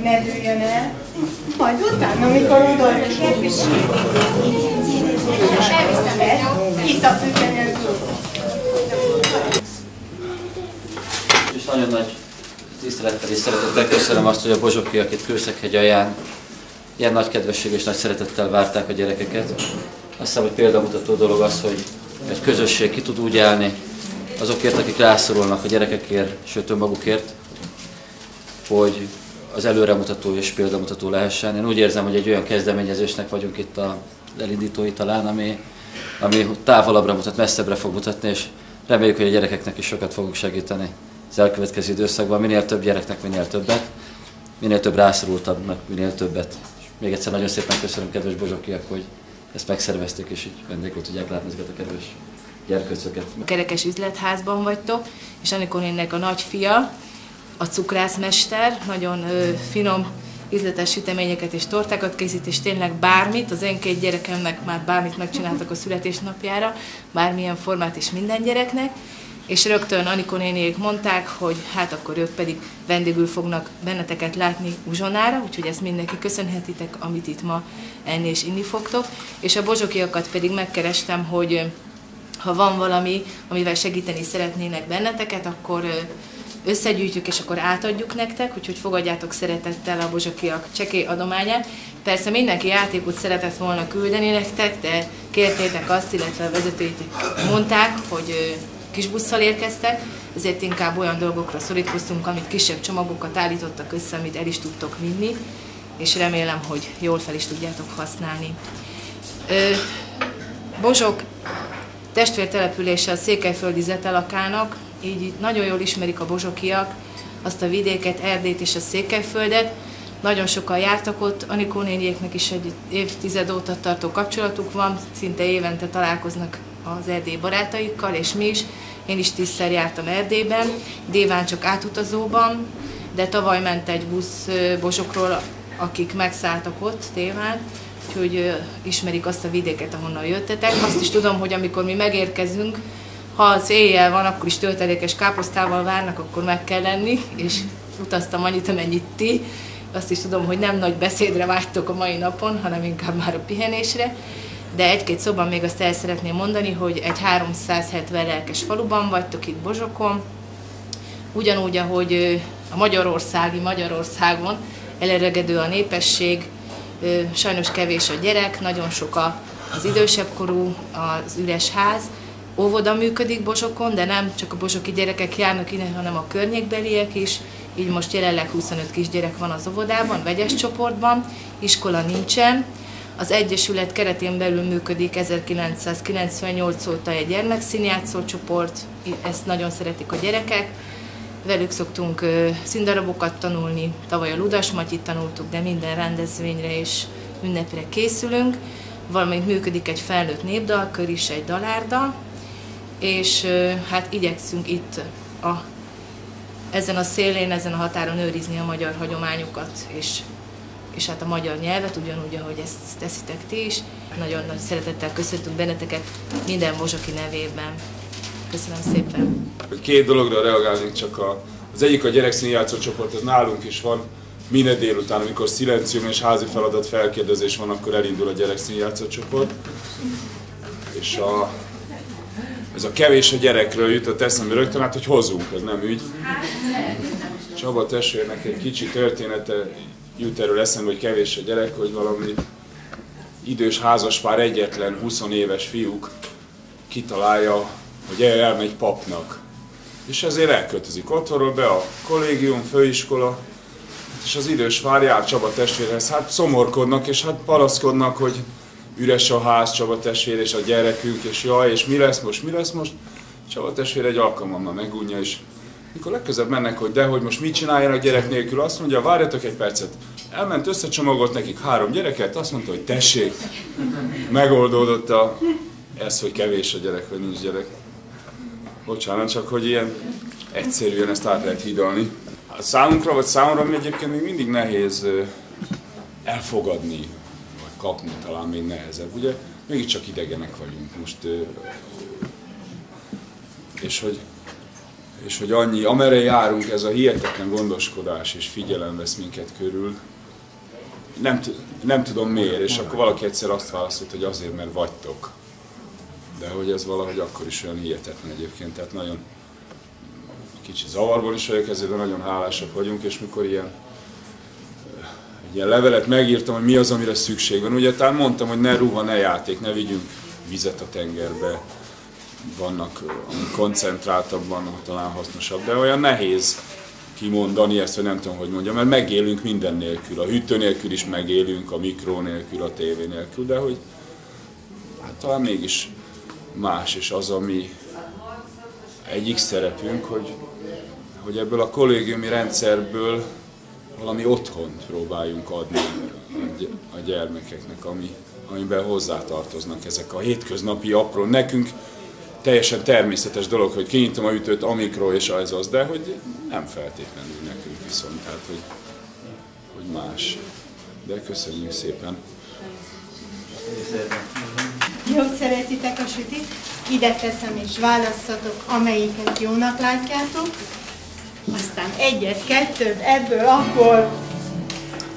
hogy ne dőljön el. Majd utána, amikor oda és elviszem ezt, itt a függenyő És nagyon nagy tisztelettel és szeretettel köszönöm azt, hogy a Bozsokiak itt Kőszeghegy alján ilyen nagy kedvesség és nagy szeretettel várták a gyerekeket. Azt hiszem, hogy példamutató dolog az, hogy egy közösség ki tud úgy állni azokért, akik rászorulnak a gyerekekért, sőt önmagukért, hogy az előremutató és példamutató lehessen. Én úgy érzem, hogy egy olyan kezdeményezésnek vagyunk itt a elindítói talán, ami, ami távolabbra mutat, messzebbre fog mutatni, és reméljük, hogy a gyerekeknek is sokat fogunk segíteni az elkövetkező időszakban. Minél több gyereknek, minél többet, minél több rászorultabbnak, minél többet. És még egyszer nagyon szépen köszönöm, kedves Bozsokiak, hogy ezt megszervezték, és így vendégül tudják látni ezeket a kedves gyerköcöket. Kerekes üzletházban vagytok, és Anikonnének a nagyfia, a cukrászmester, nagyon finom üzletes süteményeket és tortákat készít, és tényleg bármit, az én két gyerekemnek már bármit megcsináltak a születésnapjára, bármilyen formát is minden gyereknek, és rögtön Anikó néniék mondták, hogy hát akkor ők pedig vendégül fognak benneteket látni uzsonára, úgyhogy ezt mindenki köszönhetitek, amit itt ma enni és inni fogtok, és a bozsokiakat pedig megkerestem, hogy ha van valami, amivel segíteni szeretnének benneteket, akkor összegyűjtjük, és akkor átadjuk nektek, úgyhogy fogadjátok szeretettel a bozsokiak cseké adományát. Persze mindenki játékot szeretett volna küldeni nektek, de kértétek azt, illetve a vezetőitek mondták, hogy kis busszal érkeztek, ezért inkább olyan dolgokra szorítkoztunk, amit kisebb csomagokat állítottak össze, amit el is tudtok vinni, és remélem, hogy jól fel is tudjátok használni. Bozsok testvértelepülése a Székelyföldi Zetelakának, így nagyon jól ismerik a bozsokiak azt a vidéket, Erdét és a Székelyföldet. Nagyon sokan jártak ott, Anikó is egy évtized óta tartó kapcsolatuk van, szinte évente találkoznak az erdély barátaikkal, és mi is. Én is tízszer jártam Erdélyben, Déván csak átutazóban, de tavaly ment egy busz Bozsokról, akik megszálltak ott Déván, úgyhogy ismerik azt a vidéket, ahonnan jöttetek. Azt is tudom, hogy amikor mi megérkezünk, ha az éjjel van, akkor is töltelékes káposztával várnak, akkor meg kell lenni, és utaztam annyit, amennyit ti. Azt is tudom, hogy nem nagy beszédre vágytok a mai napon, hanem inkább már a pihenésre. De egy-két szóban még azt el szeretném mondani, hogy egy 370 lelkes faluban vagytok itt Bozsokon, ugyanúgy, ahogy a Magyarországi Magyarországon eleregedő a népesség, sajnos kevés a gyerek, nagyon sok az idősebb korú, az üres ház, óvoda működik Bozsokon, de nem csak a bozsoki gyerekek járnak ide, hanem a környékbeliek is. Így most jelenleg 25 kisgyerek van az óvodában, vegyes csoportban, iskola nincsen. Az Egyesület keretén belül működik 1998 óta egy gyermekszínjátszó csoport, ezt nagyon szeretik a gyerekek. Velük szoktunk színdarabokat tanulni, tavaly a Ludas Matyit tanultuk, de minden rendezvényre és ünnepre készülünk. Valamint működik egy felnőtt népdalkör is, egy dalárda, és hát igyekszünk itt a, ezen a szélén, ezen a határon őrizni a magyar hagyományokat, és, és hát a magyar nyelvet, ugyanúgy, ahogy ezt teszitek ti is. Nagyon nagy szeretettel köszöntünk benneteket minden Mozsoki nevében. Köszönöm szépen. Két dologra reagálnék csak a, az egyik a gyerekszínjátszó csoport, az nálunk is van. Minden délután, amikor szilencium és házi feladat felkérdezés van, akkor elindul a gyerekszínjátszó csoport. És a, ez a kevés a gyerekről jutott eszembe rögtön, hát hogy hozunk, ez nem ügy. Csaba testvérnek egy kicsi története jut erről eszembe, hogy kevés a gyerek, hogy valami idős házaspár egyetlen 20 éves fiúk kitalálja, hogy elmegy papnak. És ezért elköltözik otthonról be a kollégium, főiskola, és az idős vár jár Csaba testvérhez, hát szomorkodnak, és hát palaszkodnak, hogy üres a ház, Csaba testvér és a gyerekünk, és jaj, és mi lesz most, mi lesz most? Csaba testvér egy alkalommal megunja, és mikor legközebb mennek, hogy de, hogy most mit csináljanak gyerek nélkül, azt mondja, várjatok egy percet. Elment, összecsomagolt nekik három gyereket, azt mondta, hogy tessék, megoldódott a, ez, hogy kevés a gyerek, vagy nincs gyerek. Bocsánat, csak hogy ilyen egyszerűen ezt át lehet hidalni. A számunkra, vagy számomra mi egyébként még mindig nehéz elfogadni kapni talán még nehezebb. Ugye mégiscsak idegenek vagyunk. Most és hogy, és hogy annyi, amerre járunk, ez a hihetetlen gondoskodás és figyelem vesz minket körül, nem, nem tudom miért, és akkor valaki egyszer azt válaszolt, hogy azért, mert vagytok. De hogy ez valahogy akkor is olyan hihetetlen egyébként, tehát nagyon kicsi zavarban is vagyok ezért, nagyon hálásak vagyunk, és mikor ilyen ilyen levelet megírtam, hogy mi az, amire szükség van. Ugye talán mondtam, hogy ne ruha, ne játék, ne vigyünk vizet a tengerbe, vannak, koncentráltabban, talán hasznosabb, de olyan nehéz kimondani ezt, vagy nem tudom, hogy mondjam, mert megélünk minden nélkül. A hűtő nélkül is megélünk, a mikró nélkül, a tévé nélkül, de hogy hát talán mégis más, és az, ami egyik szerepünk, hogy, hogy ebből a kollégiumi rendszerből valami otthont próbáljunk adni a gyermekeknek, ami, amiben hozzátartoznak ezek a hétköznapi apró. Nekünk teljesen természetes dolog, hogy kinyitom a ütőt, amikro és az az, de hogy nem feltétlenül nekünk viszont, tehát hogy, hogy más. De köszönjük szépen. Jó, szeretitek a sütit? Ide teszem és választatok, amelyiket jónak látjátok. Aztán egyet, kettőt, ebből akkor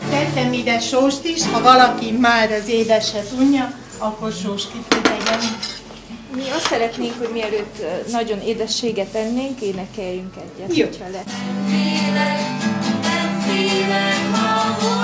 tettem ide sóst is, ha valaki már az édeset unja, akkor sós legyen. Mi azt szeretnénk, hogy mielőtt nagyon édességet tennénk, énekeljünk egyet, Jó. hogyha lehet. Nem félek, nem félek, ha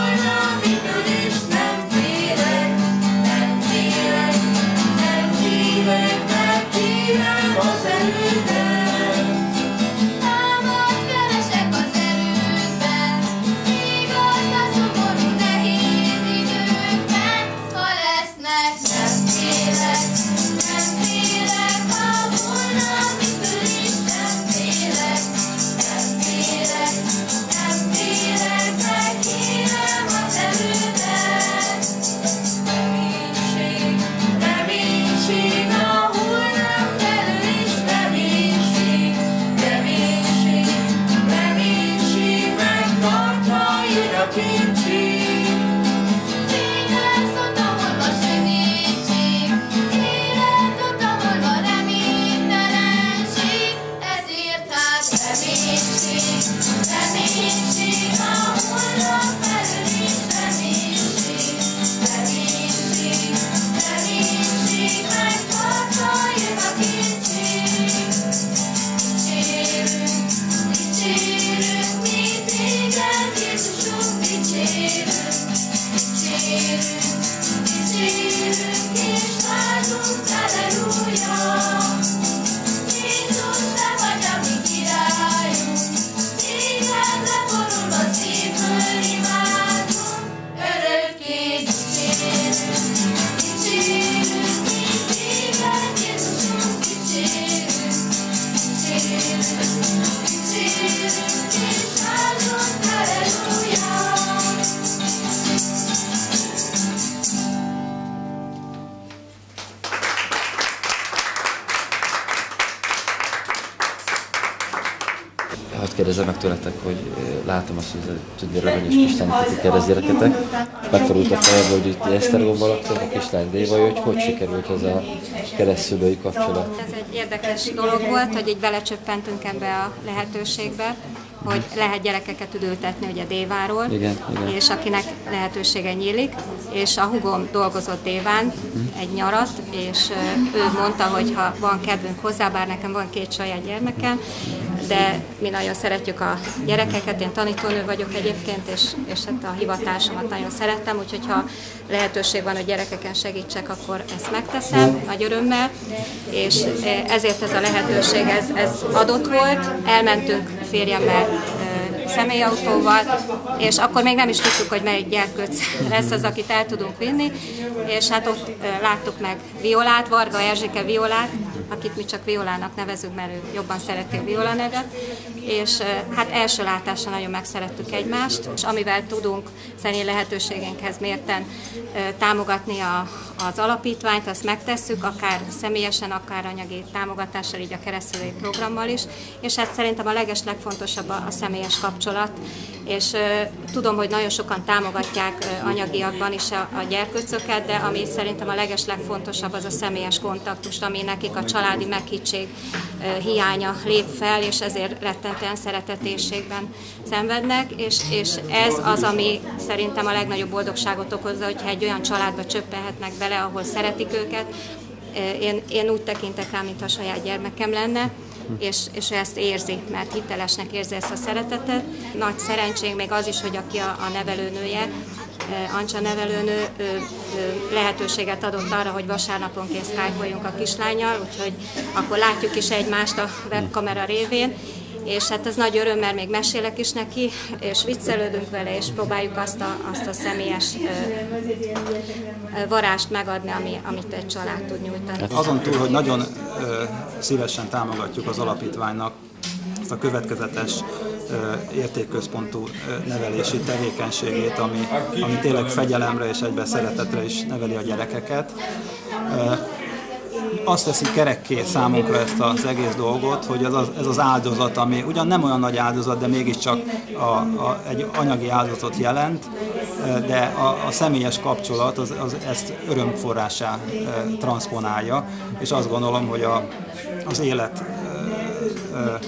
tőletek, hogy eh, látom azt, hogy tudni aranyos kislányokat keresztgyereketek, és megfordult a fejembe, hogy itt Esztergomban laktok, a kislány Déva, hogy hogy sikerült ez a keresztülői kapcsolat? Ez egy érdekes dolog volt, hogy így belecsöppentünk ebbe a lehetőségbe, hogy lehet gyerekeket üdültetni ugye Déváról, Igen, igen. és akinek lehetősége nyílik, és a hugom dolgozott Déván egy nyarat, és ő mondta, hogy ha van kedvünk hozzá, bár nekem van két saját gyermekem, de mi nagyon szeretjük a gyerekeket, én tanítónő vagyok egyébként, és, és hát a hivatásomat nagyon szerettem, úgyhogy ha lehetőség van, hogy gyerekeken segítsek, akkor ezt megteszem nagy örömmel, és ezért ez a lehetőség, ez, ez adott volt, elmentünk férjemmel ö, személyautóval, és akkor még nem is tudtuk, hogy melyik gyerkőc lesz az, akit el tudunk vinni, és hát ott ö, láttuk meg Violát, Varga Erzsike Violát, akit mi csak Violának nevezünk, mert ő jobban szereti a Viola nevet, és hát első látásra nagyon megszerettük egymást, és amivel tudunk szerint lehetőségünkhez mérten támogatni a, az alapítványt, azt megtesszük, akár személyesen, akár anyagi támogatással, így a keresztülői programmal is, és hát szerintem a leges legfontosabb a, a személyes kapcsolat, és tudom, hogy nagyon sokan támogatják anyagiakban is a, a gyerkőcöket, de ami szerintem a leges legfontosabb az a személyes kontaktus, ami nekik a családi meghittség hiánya lép fel, és ezért rettentően szeretetésségben szenvednek, és, és ez az, ami szerintem a legnagyobb boldogságot okozza, hogyha egy olyan családba csöppenhetnek bele, ahol szeretik őket. Én, én úgy tekintek rá, mintha a saját gyermekem lenne, és, és ezt érzi, mert hitelesnek érzi ezt a szeretetet. Nagy szerencség még az is, hogy aki a, a nevelőnője, Ancsa nevelőnő lehetőséget adott arra, hogy vasárnaponként skype a kislányjal, úgyhogy akkor látjuk is egymást a webkamera révén, és hát ez nagy öröm, mert még mesélek is neki, és viccelődünk vele, és próbáljuk azt a, azt a személyes ö, varást megadni, ami, amit egy család tud nyújtani. Azon túl, hogy nagyon ö, szívesen támogatjuk az alapítványnak ezt a következetes értékközpontú nevelési tevékenységét, ami, ami tényleg fegyelemre és egyben szeretetre is neveli a gyerekeket. Azt teszi kerekké számunkra ezt az egész dolgot, hogy ez az, ez az áldozat, ami ugyan nem olyan nagy áldozat, de mégiscsak a, a, egy anyagi áldozatot jelent, de a, a személyes kapcsolat az, az ezt örömforrásá e, transponálja, és azt gondolom, hogy a, az élet e, e,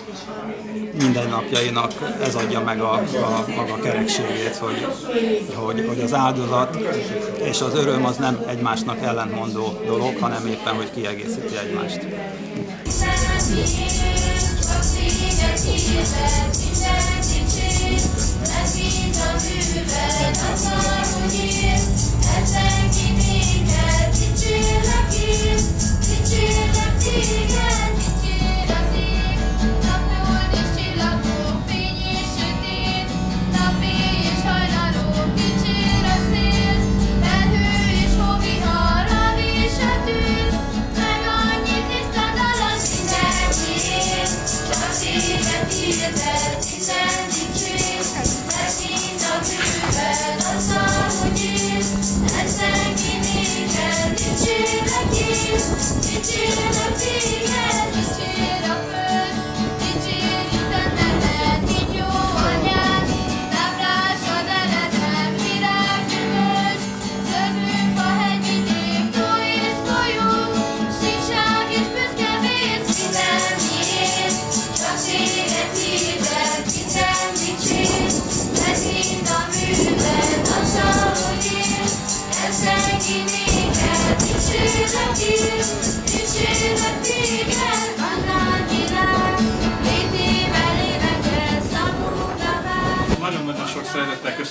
mindennapjainak ez adja meg a, a maga kerekségét, hogy, hogy, hogy az áldozat és az öröm az nem egymásnak ellentmondó dolog, hanem éppen, hogy kiegészíti egymást. Nagyon-nagyon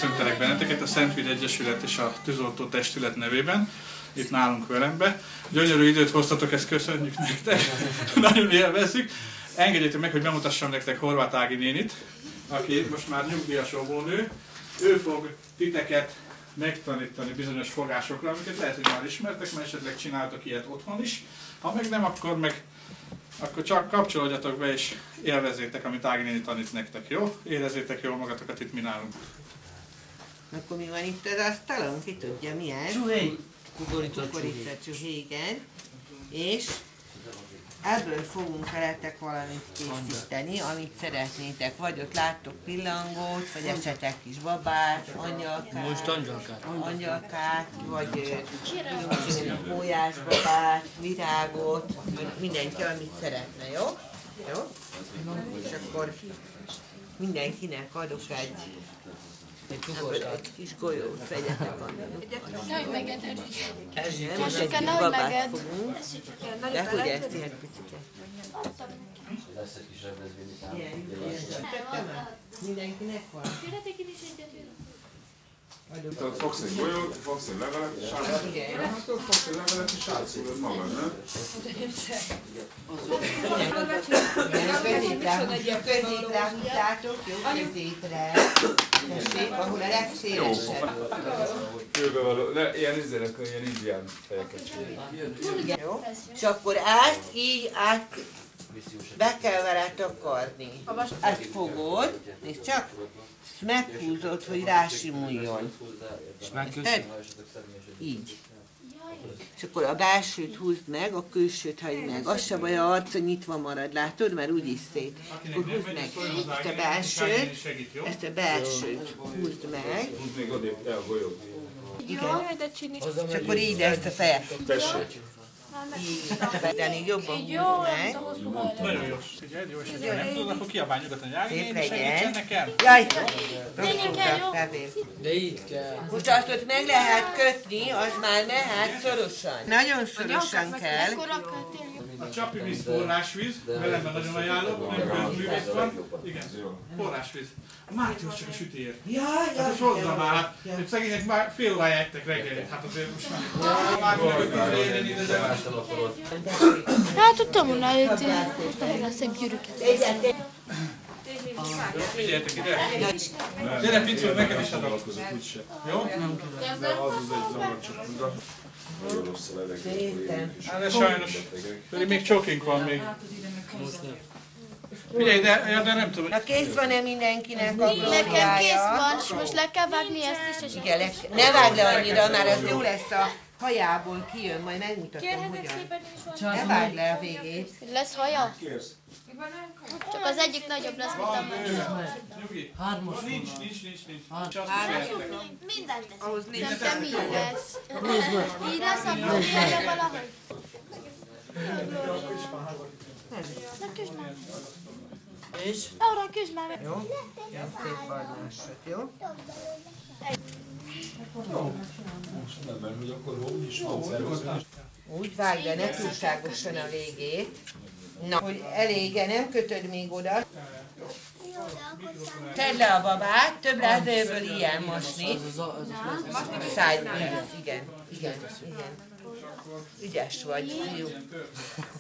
köszöntelek benneteket a Szentvid Egyesület és a Tűzoltó Testület nevében, itt nálunk Velembe. Gyönyörű időt hoztatok, ezt köszönjük nektek, nagyon élvezzük. Engedjétek meg, hogy bemutassam nektek Horváth Ági nénit, aki most már nyugdíjas óvónő. Ő fog titeket megtanítani bizonyos fogásokra, amiket lehet, hogy már ismertek, mert esetleg csináltok ilyet otthon is. Ha meg nem, akkor meg akkor csak kapcsolódjatok be és élvezétek, amit Ági néni tanít nektek, jó? Érezzétek jól magatokat itt mi nálunk. Akkor mi van itt az asztalon? Ki tudja mi ez? Csuhéj! Kukorica Kukorica csuhé, igen. És ebből fogunk veletek valamit készíteni, amit szeretnétek. Vagy ott láttok pillangót, vagy esetleg kis babát, angyalkát. Most angyalkát. Angyalkát, vagy ö, hólyás babát, virágot, vagy mindenki, amit szeretne, jó? Jó? És akkor mindenkinek adok egy Ebből egy kis golyót vegyetek annak. Nehogy megeded. Ez nem, Most egy babát meged. fogunk. De hogy ezt ilyen picike. Lesz egy kis rendezvény? Mindenkinek van? Jöhetek én is egyet, Tehát fogsz egy golyót, fogsz egy levelet, és átszúrod. Hát akkor fogsz egy levelet, és átszúrod magad, nem? Középre, középre húzzátok, jó? Középre. Tessék, ahol a legszélesebb. Kőbevaló, le, ilyen izének, ilyen indián fejeket jó? És akkor ezt így át be kell vele takarni. Ezt fogod, és csak ezt meghúzod, hogy rásimuljon. Érted? Így. És akkor a belsőt húzd meg, a külsőt hagyd meg. Az se baj, a arca nyitva marad, látod? Mert úgyis szét. Akkor húzd meg ezt a belsőt, ezt a belsőt húzd meg. Húzd még odébb, te a golyót. Igen. És akkor így lesz a feje. Tessék. Így, jobban Így jó, meg. Nagyon jó. Figyelj, jó, és ha nem tudod, akkor kiabálj nyugodtan, hogy Ági segítsen nekem. Jaj, el, jó? De így kell. Most azt ott meg lehet kötni, az már mehet szorosan. Nagyon szorosan kell. Akkor a csapi víz forrásvíz, velem nagyon ajánlom, nem közművész van. Igen, forrásvíz. A Mártihoz csak a sütéért. Jaj, Hát ez hozzá már, hát, hogy szegények már fél órája ettek reggelit, hát azért most már. Mártinak a tízre ide, de Hát tudtam volna előtt, most meg a szép gyűrűket. Figyeljetek ide! Gyere, picit, neked is adok. Jó? De az az egy zavar csak oda. Nagyon rossz a levegő. Hát de sajnos, pedig még csokink van még. Figyelj, de, de nem tudom, Na kész van-e mindenkinek a Nekem kész glóriája? van, és most le kell vágni ezt is, és Igen, le, ne vágd le annyira, már az jó lesz a hajából kijön, majd megmutatom hogyan. Ne vágd le a végét. Lesz haja? Csak az egyik nagyobb lesz, mint a másik. Nyugi. Hármas Nincs, nincs, nincs, nincs. Hármas. Mindent lesz. Ahhoz nincs. De mi lesz? Így lesz a glóriája valahogy? És? Arra küsd már. Jó? Szép barnásot, jó? Nem, mert hogy akkor hogy is van szerveződés. Úgy vágd le, ne túlságosan a végét. Na, hogy elége, nem kötöd még oda. Tedd le a babát, több lehet ebből ilyen mosni. Száj, igen, igen, igen, igen. Ügyes vagy, fiú.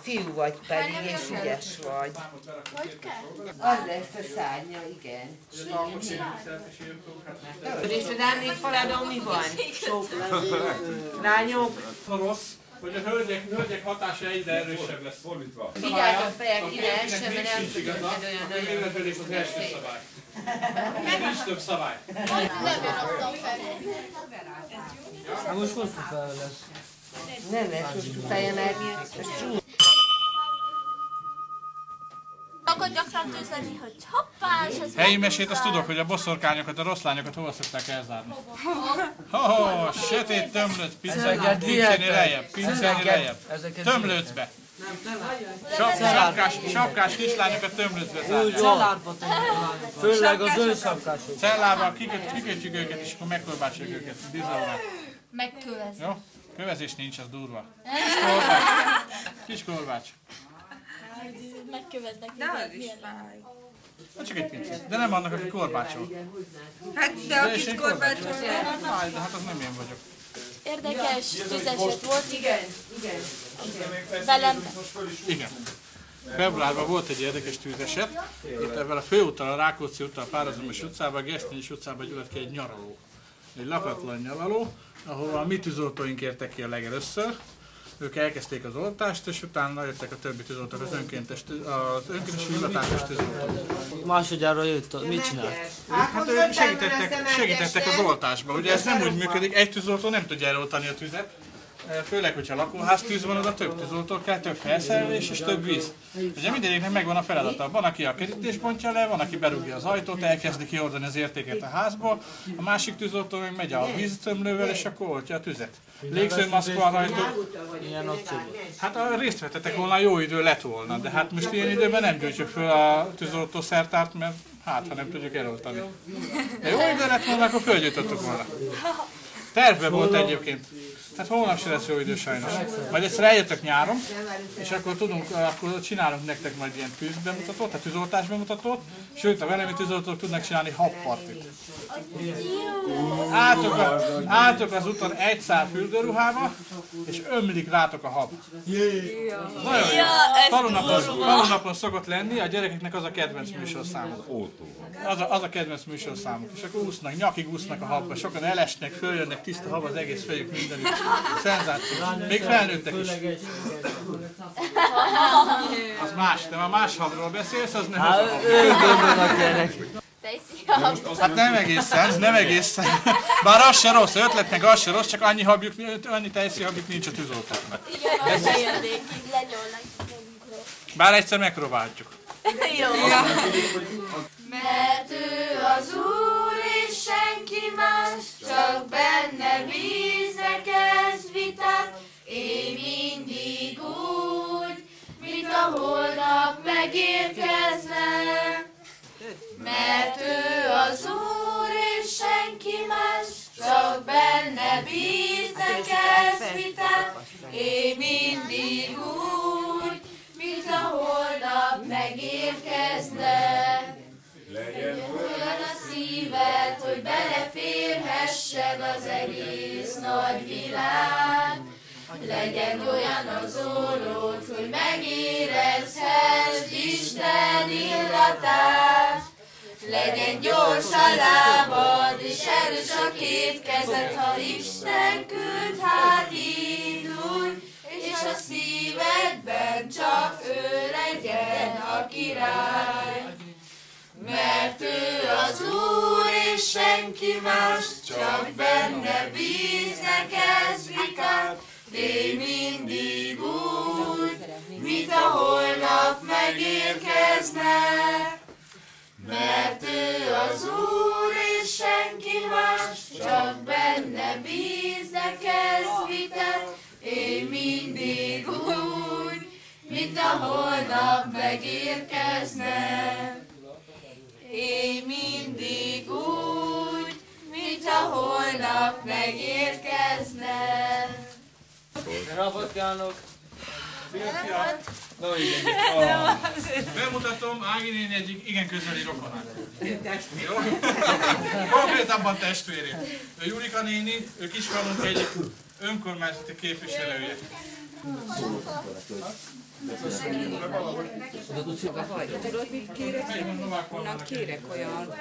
Fiú vagy pedig, és ügyes vagy. Az lesz a szárnya, igen. És az emlékfaladon mi van? Sok lányok. Rossz, hogy a hölgyek, hölgyek hatása egyre erősebb lesz. Fordítva. Vigyázz a fejek, ide essen, mert nem tudod, olyan nagyon életelés az első szabály. Nincs több szabály. Nem jön a. Hát most hosszú fel lesz. Nem lesz hosszú feje, mert a csú. Akkor gyakran tűzleni, hogy hoppá, és ez Helyi mesét azt tudok, hogy a boszorkányokat, a rossz lányokat hova szokták elzárni. Oh, sötét tömlöc, pincéni lejjebb, pincéni lejjebb. Tömlőcbe. Sap, sapkás, sapkás kislányokat tömlőcbe zárják. Cellárba Főleg az őszapkások. Cellába kiköt, kikötjük őket, és akkor megkorbácsoljuk őket. Bizalvá. megkövez. Kövezés nincs, az durva. Kis korbács. Kis korbács. Megköveznek. De az is fáj. Csak egy pincét. De nem annak, aki korbácsol. Hát de a kis Fáj, de hát az nem én vagyok. Érdekes tüzeset volt. Igen, igen. Velem. Igen. Februárban volt egy érdekes tűzeset. Itt ebben a főúton, a Rákóczi úton, a Párhuzamos utcában, a Gesztényis utcában gyűlött ki egy nyaraló. Egy lakatlan nyaraló, ahol a mi tűzoltóink értek ki a legelőször. Ők elkezdték az oltást, és utána jöttek a többi tűzoltók, az önkéntes, tűz- az önkéntes hivatásos tűzoltók. Másodjára jött, mit csinált? Hát ők segítettek, segítettek az oltásba. Ugye ez nem úgy működik, egy tűzoltó nem tudja eloltani a tüzet. Főleg, hogyha lakóház tűz van, oda több tűzoltó kell, több felszerelés és több víz. Ugye mindegyiknek megvan a feladata. Van, aki a kerítés bontja le, van, aki berúgja az ajtót, elkezdi kiordani az értéket a házból, a másik tűzoltó meg megy a víztömlővel, és akkor oltja a tüzet. Légzőmaszk van rajta. Hát a részt vettetek volna, jó idő lett volna, de hát most ilyen időben nem gyűjtjük föl a tűzoltó szertárt, mert hát, ha nem tudjuk eloltani. De jó idő lett volna, akkor fölgyújtottuk volna. Tervben volt egyébként. Hát holnap se lesz jó idő sajnos. Majd egyszer eljöttök nyáron, és akkor tudunk, akkor csinálunk nektek majd ilyen tűzbemutatót, tehát tűzoltás bemutatót, sőt a velemi tűzoltók tudnak csinálni habpartit. Álltok, a, álltok az úton egy szál fürdőruhába, és ömlik rátok a hab. Nagyon jó. Falunapon, falunapon szokott lenni, a gyerekeknek az a kedvenc műsorszámuk. Az a, az a kedvenc műsorszámuk. És akkor úsznak, nyakig úsznak a habba. Sokan elesnek, följönnek, tiszta hab az egész fejük mindenütt. Szenzáció. Még felnőttek is. Az más, de ha más habról beszélsz, az nem az a Hát ilyenek. Hát nem egészen, nem egészen. Bár az se rossz, ötletnek az se rossz, csak annyi, habjuk, annyi tejszi habjuk nincs a tűzoltóknak. Igen, lenyolnak. Bár egyszer megpróbáljuk. Jó. Mert ő az Úr, és senki más, csak benne bízre kezd vitát, én mindig a holnap megérkezne. Mert ő az Úr és senki más, csak benne bíznek ez vitát. Én mindig úgy, mint a holnap megérkezne. Legyen olyan a szíved, hogy beleférhessen az egész nagy világ. Legyen olyan az orrod, hogy megérezhess Isten illatát. Legyen gyors a lábad, és erős a két kezed, ha Isten küld, hát indulj, és a szívedben csak ő legyen a király. Mert ő az Úr, és senki más, csak benne bíznek ez vitát, de mindig úgy, mint a holnap megérkezne. Mert ő az Úr, és senki más, csak benne bíznek ez vitát, én mindig úgy, mint a holnap megérkezne. Én mindig úgy, mint a holnap megérkezne. Napot kívánok! Na igen. A, bemutatom Ági néni egyik igen közeli rokonát. Jó? Konkrétabban testvérét. Ő Julika néni, ő Kiskalunk egyik önkormányzati képviselője. Tudod, mit kérek? Onnan kérek olyan...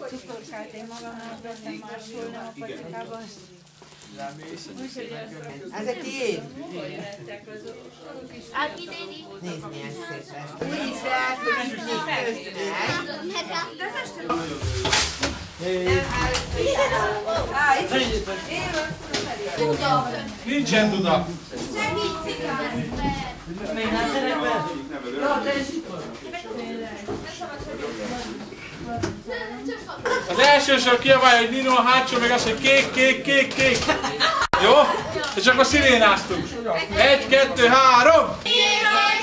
A cukorkát én magamnak vettem máshol, nem a patikában. Ez a tiéd? Nézd milyen szép. Úgy is lehet, hogy itt még Nincsen tuda. Még nem szerepel? Jó, de ez itt. Az első sor kiabálja, hogy Nino, a hátsó meg az, hogy kék, kék, kék, kék. Jó? És akkor szirénáztunk. Egy, kettő, három. Csak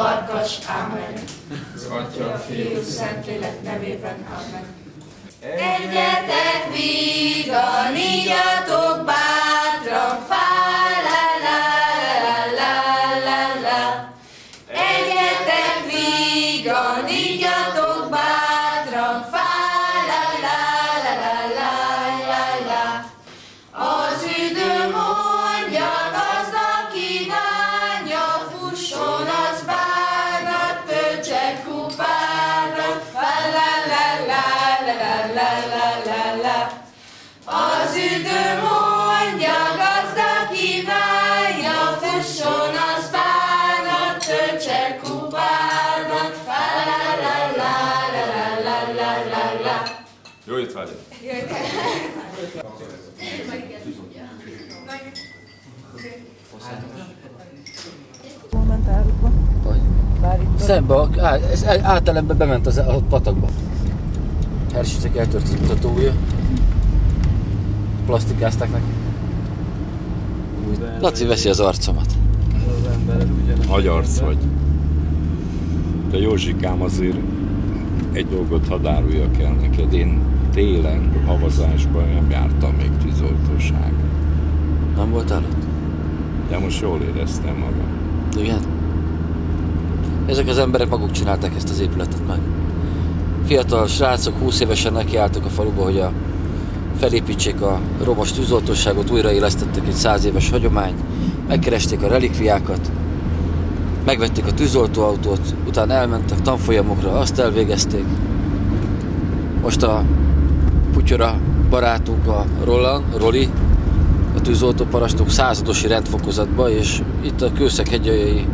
farkas. Amen. Az Atya, Fiú, Szentlélek nevében. Amen. Egyetek vígan, ígyatok Étvágyat! Szembe, a- á, ez á- átelembe bement az, a patakba. Hersicek eltört az mutatója. Plastikázták neki. Laci veszi az arcomat. Nagy arc vagy. De Józsikám azért egy dolgot hadd el neked. Én télen, havazásban nem jártam még tűzoltóság. Nem voltál ott? De most jól éreztem magam. Igen. Ezek az emberek maguk csinálták ezt az épületet meg. Fiatal srácok 20 évesen nekiálltak a faluba, hogy a felépítsék a romos tűzoltóságot, újraélesztették egy száz éves hagyomány, megkeresték a relikviákat, megvették a tűzoltóautót, utána elmentek tanfolyamokra, azt elvégezték. Most a Putyora barátunk, a Roland, Roli, a tűzoltóparastok századosi rendfokozatba, és itt a kőszeg hegyei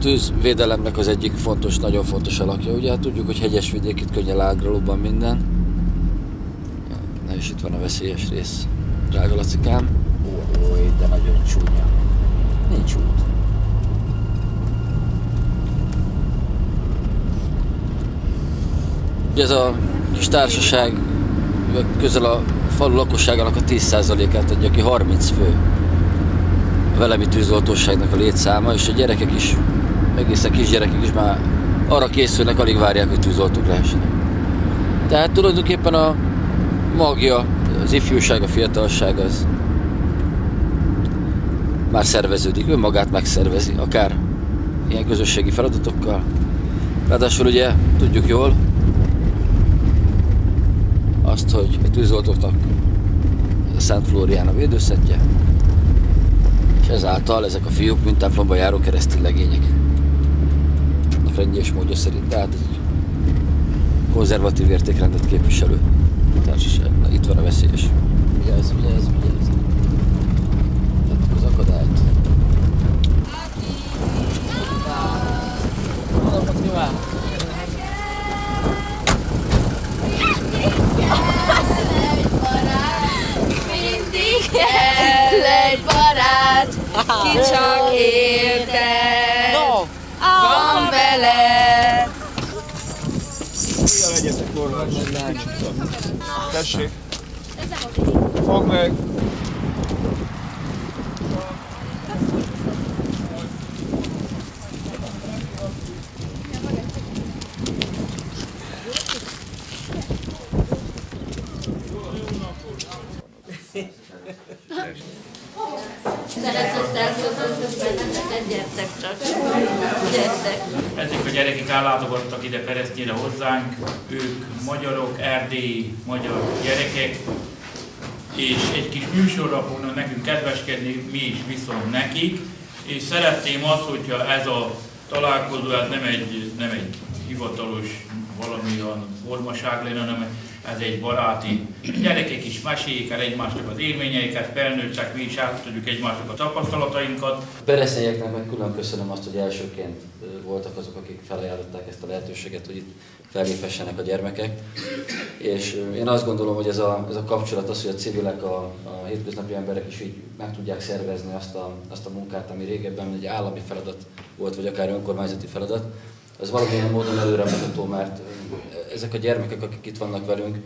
tűzvédelemnek az egyik fontos, nagyon fontos alakja. Ugye hát tudjuk, hogy hegyes vidék, itt könnyen ágralóban minden. Na és itt van a veszélyes rész. Drága Lacikám. Ó, de nagyon csúnya. Nincs út. Ugye ez a kis társaság közel a falu lakosságának a 10%-át adja ki, 30 fő a velemi tűzoltóságnak a létszáma, és a gyerekek is, egészen kisgyerekek is már arra készülnek, alig várják, hogy tűzoltók lehessenek. Tehát tulajdonképpen a magja, az ifjúság, a fiatalság az már szerveződik, önmagát megszervezi, akár ilyen közösségi feladatokkal. Ráadásul ugye tudjuk jól, azt, hogy a tűzoltóknak Szent Flórián a védőszetje, és ezáltal ezek a fiúk, mint templomba járó keresztény legények. A rendje és módja szerint, tehát egy konzervatív értékrendet képviselő társaság. Na, itt van a veszélyes. Vigyázz, vigyázz, vigyázz. Tettük az akadályt. Jó napot kívánok! Mindig kell egy barát, ki csak érted, van vele. Újra legyetek orvos. Tessék. Fogd meg. Gyertek csak. Gyertek. Ezek a gyerekek ellátogattak ide Peresztyére hozzánk, ők magyarok, erdélyi magyar gyerekek, és egy kis műsorra fognak nekünk kedveskedni, mi is viszont nekik, és szeretném azt, hogyha ez a találkozó ez nem egy, nem egy hivatalos valamilyen formaság lenne, hanem ez egy baráti. Gyerekek is meséljék el egymásnak az élményeiket, felnőttek, mi is át tudjuk egymásnak a tapasztalatainkat. Bereszélyeknek meg külön köszönöm azt, hogy elsőként voltak azok, akik felajánlották ezt a lehetőséget, hogy itt felléphessenek a gyermekek. És én azt gondolom, hogy ez a, ez a kapcsolat, az, hogy a civilek, a, a hétköznapi emberek is így meg tudják szervezni azt a, azt a munkát, ami régebben egy állami feladat volt, vagy akár önkormányzati feladat, az valamilyen módon előremutató, mert ezek a gyermekek, akik itt vannak velünk,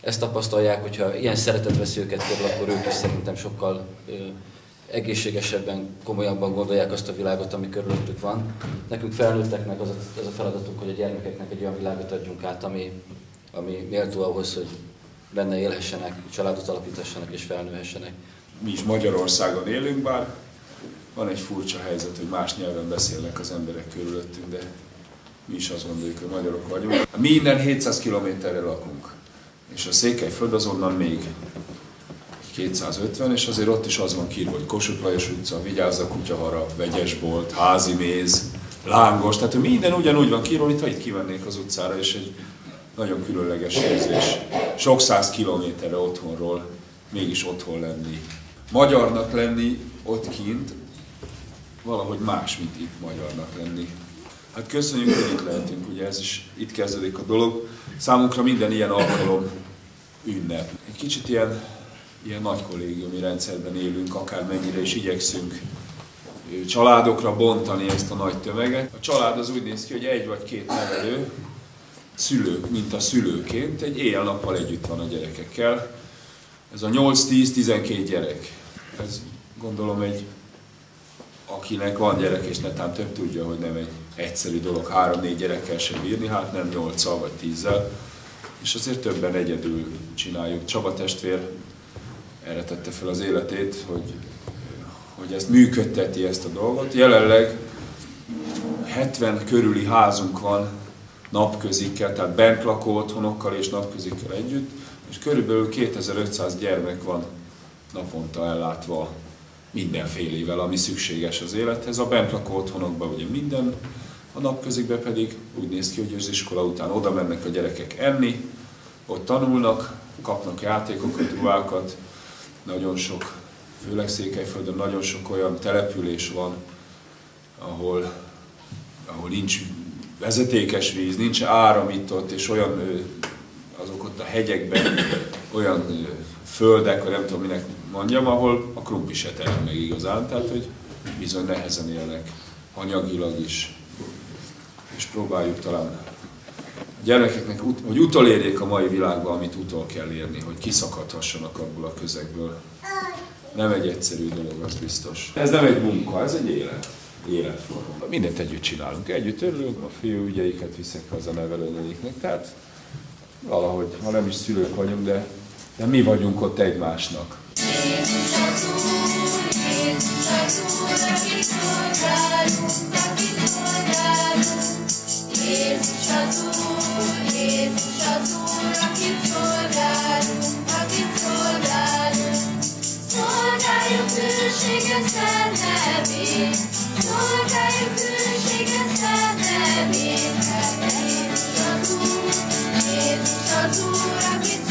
ezt tapasztalják, hogyha ilyen szeretet veszi őket körül, akkor ők is szerintem sokkal egészségesebben, komolyabban gondolják azt a világot, ami körülöttük van. Nekünk felnőtteknek az a, az a feladatunk, hogy a gyermekeknek egy olyan világot adjunk át, ami, ami méltó ahhoz, hogy benne élhessenek, családot alapíthassanak és felnőhessenek. Mi is Magyarországon élünk, bár van egy furcsa helyzet, hogy más nyelven beszélnek az emberek körülöttünk, de mi is azt gondoljuk, hogy magyarok vagyunk. Mi innen 700 kilométerre lakunk, és a Székelyföld azonnan még 250, és azért ott is az van kírva, hogy Kossuth Lajos utca, Vigyázz a kutyaharap, vegyesbolt, házi méz, lángos, tehát minden ugyanúgy van kírva, mintha itt kivennék az utcára, és egy nagyon különleges érzés. Sok száz kilométerre otthonról mégis otthon lenni. Magyarnak lenni ott kint valahogy más, mint itt magyarnak lenni. Hát köszönjük, hogy itt lehetünk, ugye ez is itt kezdődik a dolog. Számunkra minden ilyen alkalom ünnep. Egy kicsit ilyen, ilyen nagy kollégiumi rendszerben élünk, akár mennyire is igyekszünk családokra bontani ezt a nagy tömeget. A család az úgy néz ki, hogy egy vagy két nevelő, szülők, mint a szülőként, egy éjjel-nappal együtt van a gyerekekkel. Ez a 8-10-12 gyerek. Ez gondolom egy, akinek van gyerek, és netán több tudja, hogy nem egy egyszerű dolog három-négy gyerekkel sem bírni, hát nem nyolccal vagy tízzel. És azért többen egyedül csináljuk. Csaba testvér erre tette fel az életét, hogy, hogy ezt működteti ezt a dolgot. Jelenleg 70 körüli házunk van napközikkel, tehát bent lakó otthonokkal és napközikkel együtt, és körülbelül 2500 gyermek van naponta ellátva mindenfélével, ami szükséges az élethez. A bent lakó otthonokban ugye minden, a napközikben pedig úgy néz ki, hogy az iskola után oda mennek a gyerekek enni, ott tanulnak, kapnak játékokat, ruhákat, nagyon sok, főleg Székelyföldön nagyon sok olyan település van, ahol, ahol nincs vezetékes víz, nincs áram itt ott, és olyan azok ott a hegyekben olyan földek, vagy nem tudom minek mondjam, ahol a krumpli se terem meg igazán, tehát hogy bizony nehezen élnek anyagilag is. És próbáljuk talán a gyermekeknek, hogy utolérjék a mai világba, amit utol kell érni, hogy kiszakadhassanak abból a közegből. Nem egy egyszerű dolog, az biztos. Ez nem egy munka, ez egy élet életforma. Mindent együtt csinálunk. Együtt örülünk, a fiú ügyeiket viszek haza nevelőnőiknek. Tehát valahogy, ha nem is szülők vagyunk, de, de mi vagyunk ott egymásnak. Jézus az Úr, Jézus az Úr. Jézus az Úr, akit szolgálunk, akit szolgálunk. Szolgáljuk bőséget szent nevét, szolgáljuk bőséget akit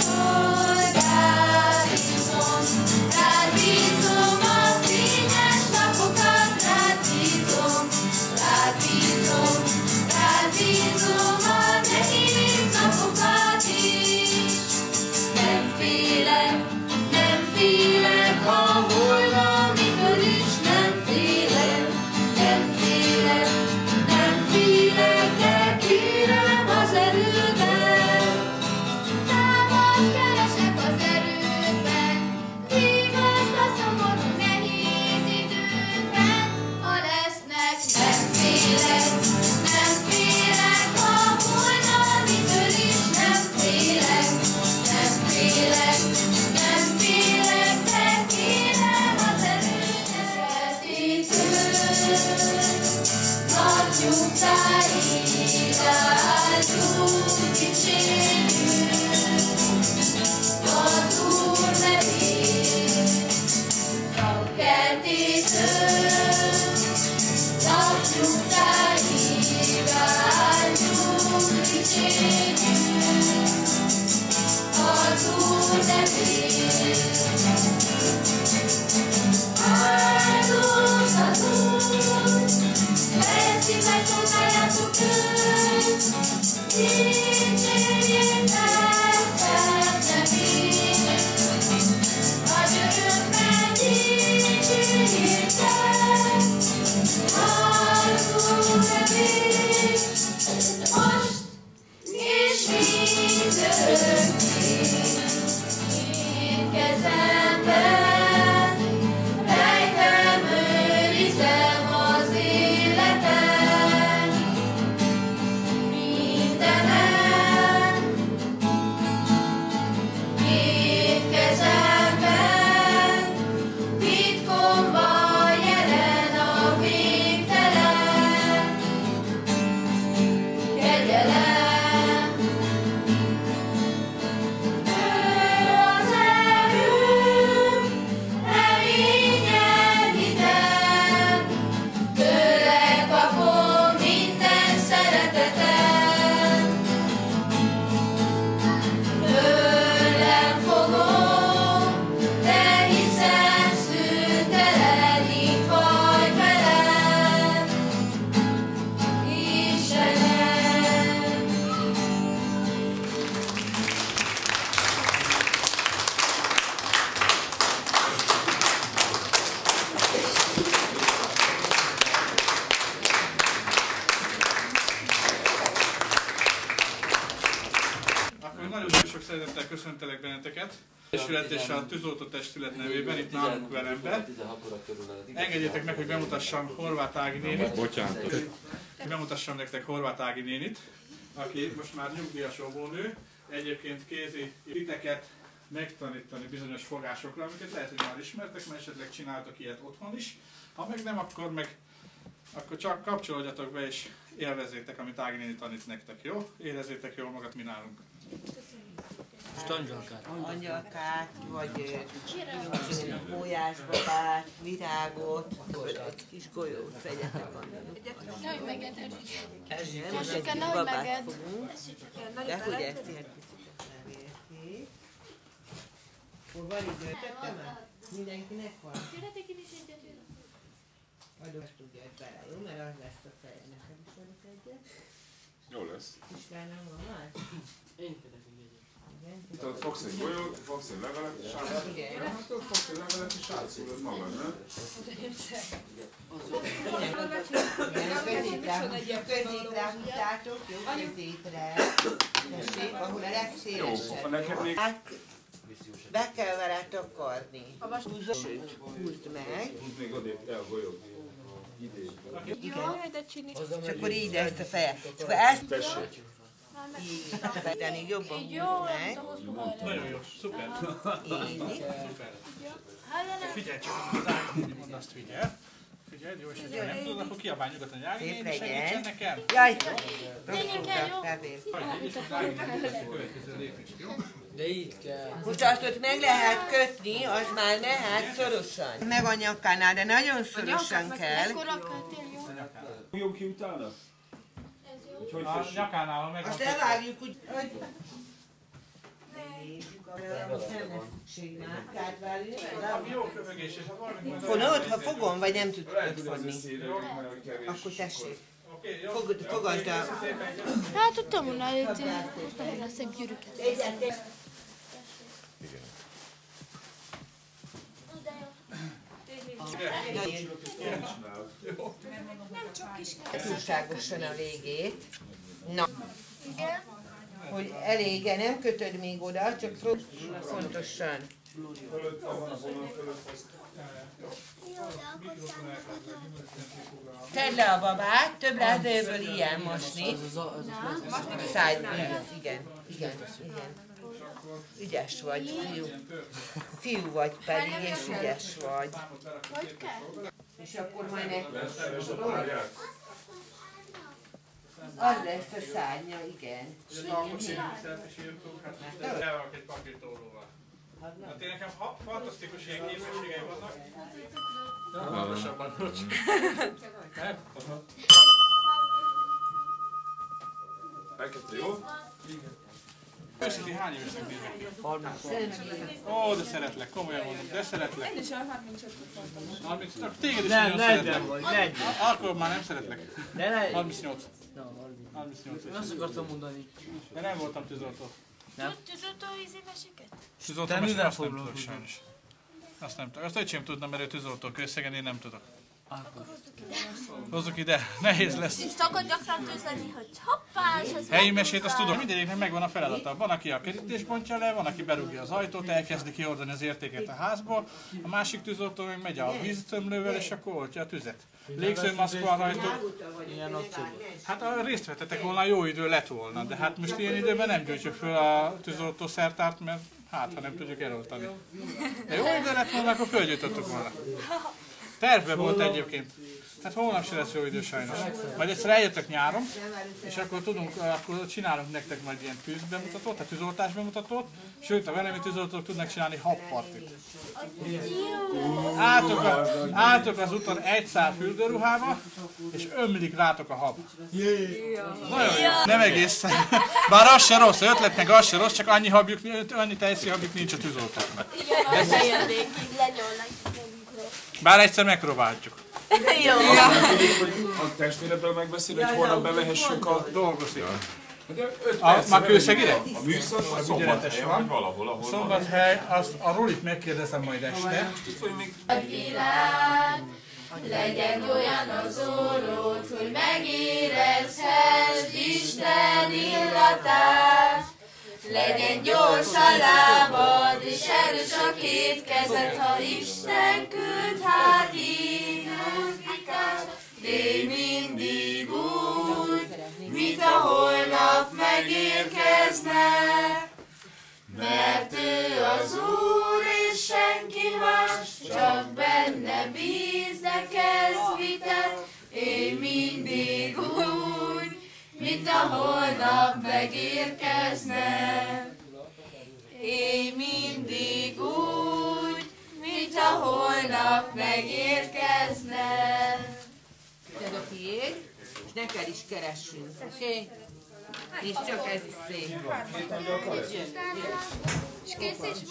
Engedjétek meg, hogy bemutassam Horváth Ági nénit. Bocsánat. Hogy bemutassam nektek Horváth Ági nénit, aki most már nyugdíjas óvónő. Egyébként kézi titeket megtanítani bizonyos fogásokra, amiket lehet, hogy már ismertek, mert esetleg csináltak ilyet otthon is. Ha meg nem, akkor meg akkor csak kapcsolódjatok be és élvezétek, amit Ági néni tanít nektek, jó? Érezzétek jól magat, mi nálunk. Most angyalkát. Angyalkát, vagy ö, pólyásbabát, virágot, egy kis golyót vegyetek annak. Nehogy meged, Nem, Most nehogy meged. De hogy ezt ilyen kicsit Hol van idő? Tettem már? Mindenkinek van? Jöhetek én is egyet. Majd azt tudja, hogy bele, jó? Mert az lesz a feje. Nekem is adok egyet. Jó lesz. Istvánnak van már? Én kedek Igen. Tehát fogsz egy golyót, fogsz egy levelet, és Igen. átszúrod. Hát akkor fogsz egy levelet, és átszúrod magad, nem? Középre húzzátok, jó? Középre. Tessék, ahol a legszélesebb. Jó, neked még... Hát, be kell vele takarni. Húzd, húzd meg. Húzd még odébb, te a golyót. Igen. És akkor így lesz a feje. És akkor ezt Tessék. Így jobban húzd meg. Nagyon jó, szuper. Így. Szuper. Figyelj csak, az Ági néni mond azt figyel. Figyelj, jó, és ha nem tudod, akkor kiabálj nyugodtan, hogy Ági néni segítsen nekem. Jaj, jó? lépést, jó? De így kell. Most azt ott meg lehet kötni, az már mehet szorosan. Meg a nyakánál, de nagyon szorosan kell. Mekkora kötél, jó? Fogjon ki utána? Hogy hogy A fessük? nyakánál meg Azt elvágjuk, úgy, hogy... Valamit Fonod, ha fogom, vagy nem tudod hogy fogni. Akkor tessék. Fogod, fogasd a... Hát tudtam volna, hogy most nagyon szép gyűrűket. Túlságosan a végét. Na, Igen. hogy elége, nem kötöd még oda, csak azt Tedd le a babát, több lehet ebből ilyen mosni. Száj, igen, igen, igen, igen. Ügyes vagy, fiú. Fiú vagy pedig, és ügyes vagy. Hogy kell? És akkor majd várjál. Az lesz a szárnya, igen. Elvak egy papírtóróval. Hát én nekem fantasztikus ilyen képességeim vannak. Bocs. Hát, Elkezdte, jó? Őszintén hány évesnek nézek? Ó, de szeretlek, komolyan mondom, de szeretlek. Én is a 35 voltam. 30, akkor téged is Nem, nagyon 40 szeretlek. vagy, 40. Akkor már nem szeretlek. De ne... 38. Na, 30. 38 Én azt akartam mondani. De nem voltam tűzoltó. Nem? Tűzoltó izéveseket? Tűzoltó azt nem tudok sajnos. Azt nem tudok. Azt öcsém tudna, mert ő tűzoltó közszegen, én nem tudok. Hozzuk ide, nehéz lesz. És szokott gyakran tűzleni, hogy hoppá, és ez Helyi mesét azt tudom, mindegyiknek megvan a feladata. Van, aki a kerítés bontja le, van, aki berúgja az ajtót, elkezdi kiordani az értéket a házból, a másik tűzoltó meg megy a víztömlővel, és akkor oltja a tüzet. Légzőmaszk van rajta. Hát a részt vettetek volna, jó idő lett volna, de hát most ilyen időben nem gyűjtjük föl a tűzoltó szertárt, mert hát, ha nem tudjuk eloltani. De jó idő lett volna, akkor fölgyújtottuk volna. Tervben volt egyébként. Hát holnap se lesz jó idő sajnos. Majd egyszer eljöttök nyáron, és akkor tudunk, akkor csinálunk nektek majd ilyen tűzbemutatót, tehát tűzoltás bemutatót, sőt a velemi tűzoltók tudnak csinálni habpartit. Álltok, a, álltok az úton egy szál fürdőruhába, és ömlik rátok a hab. Nagyon jó. Nem egész. Bár az se rossz, ötlet meg az se rossz, csak annyi habjuk, annyi tejszi habjuk nincs a tűzoltóknak. Igen, az ajándék, így lenyolnak. Bár egyszer megpróbáljuk. Jó. A testvéreddel megbeszél, hogy holnap bevehessük a... Dolgozik. Öt A, már kőszegire? A műszak szombathelyen, van. valahol, ahol. Szombathely, azt a Rulit megkérdezem majd este. A világ legyen olyan az orrod, hogy megérezhessd Isten illatát. Legyen gyors a lábad, és erős a két kezed, ha Isten küld, hát így. Légy mindig úgy, mint a holnap megérkezne. Mert ő az Úr, és senki más, csak benne bíz, de kezd vitát. Én mindig úgy, mint a holnap megérkezne. Én mindig úgy, mint a holnap megérkezne. Ez a tiéd, és neked is keressünk, oké? Okay? És csak ez is szép. És kész is?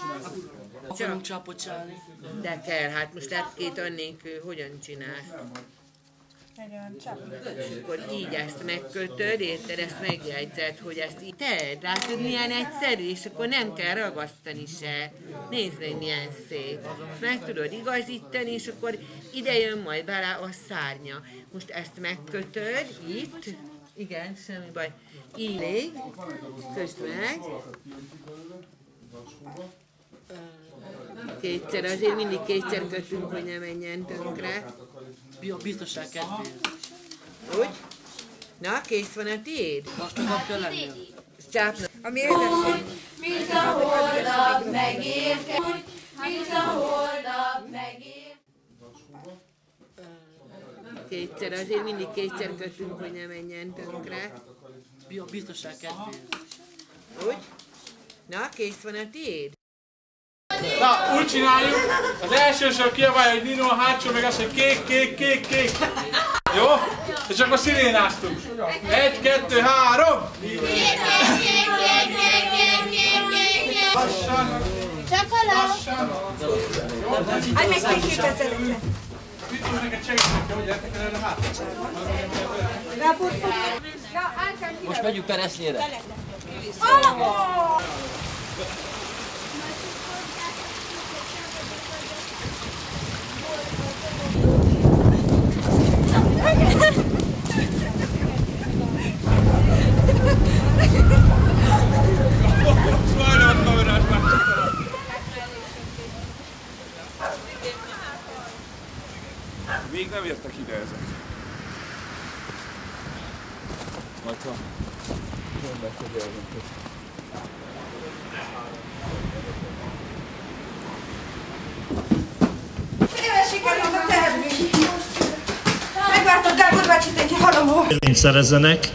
Akarunk csapot csinálni. De kell, hát most hát két annélkül hogyan csinálsz? Akkor így ezt megkötöd, érted, ezt megjegyzed, hogy ezt így tedd. Látod, milyen egyszerű, és akkor nem kell ragasztani se. Nézd meg, milyen szép. Meg tudod igazítani, és akkor ide jön majd bele a szárnya. Most ezt megkötöd, itt. Igen, semmi baj. Még. Közd meg. Kétszer, azért mindig kétszer kötünk, hogy ne menjen tönkre. A biztonság kedvéért. Úgy? Na, kész van a tiéd? Most megkapja lenni. Csápna. Ami Úgy, mint a holnap megérkezik, úgy, mint a holnap megérkezik. Kétszer, azért mindig kétszer kötünk, hogy ne menjen tönkre. A biztonság kedvéért. Úgy? Na, kész van a tiéd? Na, úgy csináljuk, az első sor kiabálja, hogy Nino, a hátsó meg azt, hogy kék, kék, kék, kék. Jó? És akkor szirénáztunk. Egy, kettő, három. Lassan. Csak. Lassan. Meg két képezetre. Vitus neked segítek, jó? Gyertek el erre hátra. Most megyünk Peresznyére. Sajnálom, Még nem értek ide ezek. Majd ha jön megfigyelünk. Mivel sikerült a tervünk? Megvártok Gábor bácsit egy. Érvényt szerezzenek,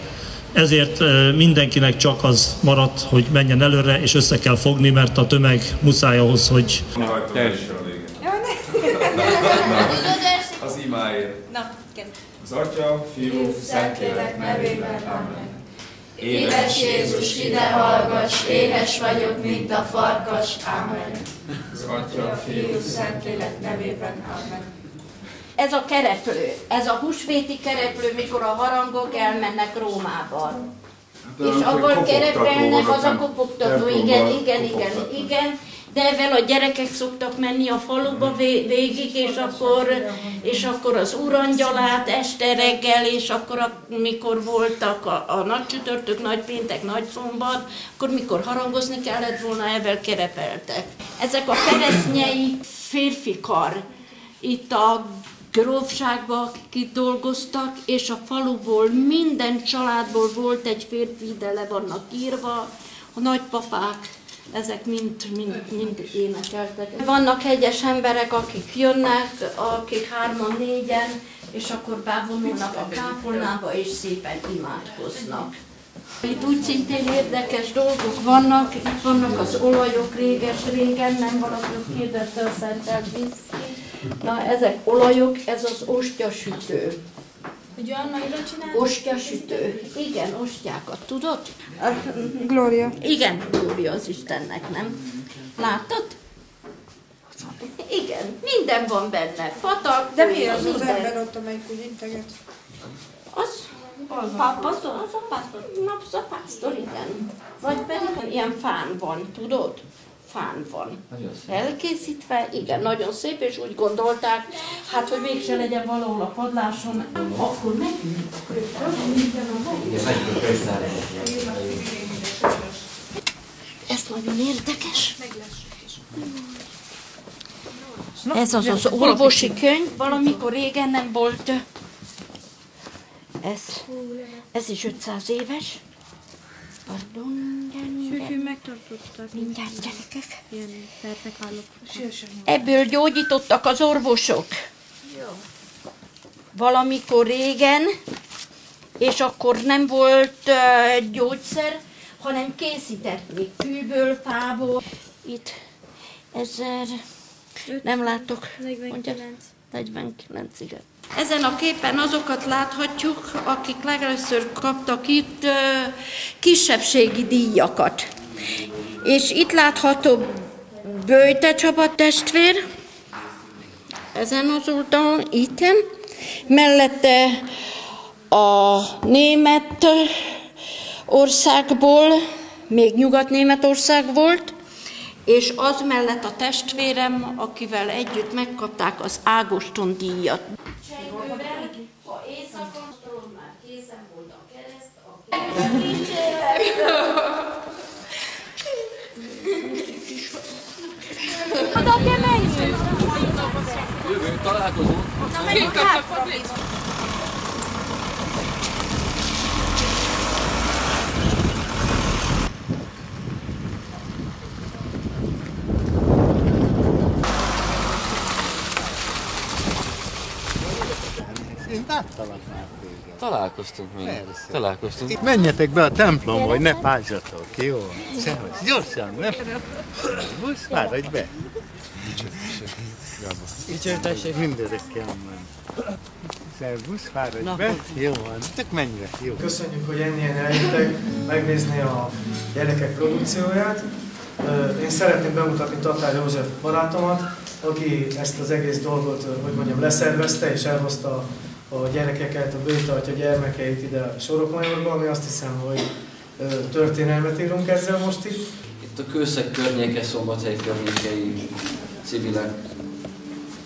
ezért mindenkinek csak az maradt, hogy menjen előre, és össze kell fogni, mert a tömeg muszáj ahhoz, hogy Az imáért. Az Atya, Fiú, Szentlélek nevében, amen. Édes Jézus, ide hallgass, éhes vagyok, mint a farkas, amen. Az Atya, Fiú, Szentlélek nevében, amen. Ez a kereplő, ez a húsvéti kereplő, mikor a harangok elmennek Rómába. De és amikor abban kereplelnek, az a kopogtató, igen, igen, igen, igen. De ezzel a gyerekek szoktak menni a faluba vé- végig, és akkor, és akkor az úrangyalát este reggel, és akkor, mikor voltak a, a nagy csütörtök, nagy péntek, nagy szombat, akkor mikor harangozni kellett volna, ezzel kerepeltek. Ezek a keresznyei férfi kar, itt a grófságban, akik dolgoztak, és a faluból, minden családból volt egy férfi, ide le vannak írva, a nagypapák, ezek mind, mind, mind énekeltek. Vannak egyes emberek, akik jönnek, akik hárman, négyen, és akkor bevonulnak a kápolnába, és szépen imádkoznak. Itt úgy szintén érdekes dolgok vannak, itt vannak az olajok réges régen, nem valaki kérdezte a szentelt. Na, ezek olajok, ez az ostyasütő. Hogy olyan nagyra csinálni? Ostyasütő. Igen, ostyákat, tudod? Gloria. Igen, Glória az Istennek, nem? Látod? Igen, minden van benne. Patak, De mi az az minden. ember ott, amelyik úgy integet? Az a pásztor, az a pásztor. Na, az a pásztor, igen. Vagy pedig ilyen fán van, tudod? Fán van. Elkészítve, igen, nagyon szép, és úgy gondolták, hát, hogy mégse legyen valahol a padláson, akkor megyünk. nagyon érdekes. Ez az az orvosi könyv, valamikor régen nem volt. Ez, ez is 500 éves. Pardon, mindjárt, megtartották. mindjárt gyerekek. Ilyen perfek állok. Ebből gyógyítottak az orvosok. Valamikor régen, és akkor nem volt uh, gyógyszer, hanem készítették kőből, fából. Itt ezer, nem látok. 49. 49, igen. Ezen a képen azokat láthatjuk, akik legelőször kaptak itt kisebbségi díjakat. És itt látható Böjte Csaba testvér, ezen az oldalon, itten. Mellette a német országból, még Nyugat-Németország volt, és az mellett a testvérem, akivel együtt megkapták az Ágoston díjat. Ha éjszaka, már készen volt a kereszt, Hát apja, menjünk! Jövő, találkozunk. Na, menjünk hátra. Láttalak már téged. Találkoztunk még. Persze. Találkoztunk. Itt menjetek be a templomba, hogy ne fázsatok, jó? Szervusz, gyorsan, nem? Busz, fáradj be. Dicsőtessék. Mindezekkel van. Szervusz, fáradj Na, be. Jó van, tök menj be, jó. Köszönjük, hogy ennyien eljöttek megnézni a gyerekek produkcióját. Én szeretném bemutatni Tatár József barátomat, aki ezt az egész dolgot, hogy mondjam, leszervezte és elhozta a gyerekeket, a bőtartja gyermekeit ide a Sorokmajorba, ami azt hiszem, hogy történelmet írunk ezzel most itt. Itt a Kőszeg környéke, Szombathely környékei civilek,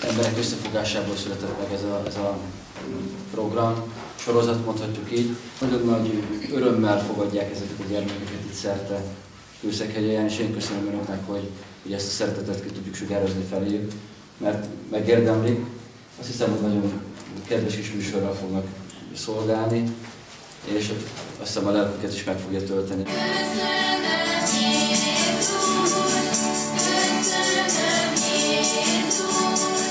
emberek összefogásából született meg ez a, ez a program, sorozat mondhatjuk így. Nagyon nagy örömmel fogadják ezeket a gyermekeket itt szerte Kőszeghegyen, és én köszönöm önöknek, hogy, hogy ezt a szeretetet ki tudjuk sugározni feléjük, mert megérdemlik. Azt hiszem, hogy nagyon kedves kis műsorral fognak szolgálni, és azt hiszem a lelküket is meg fogja tölteni. Amikor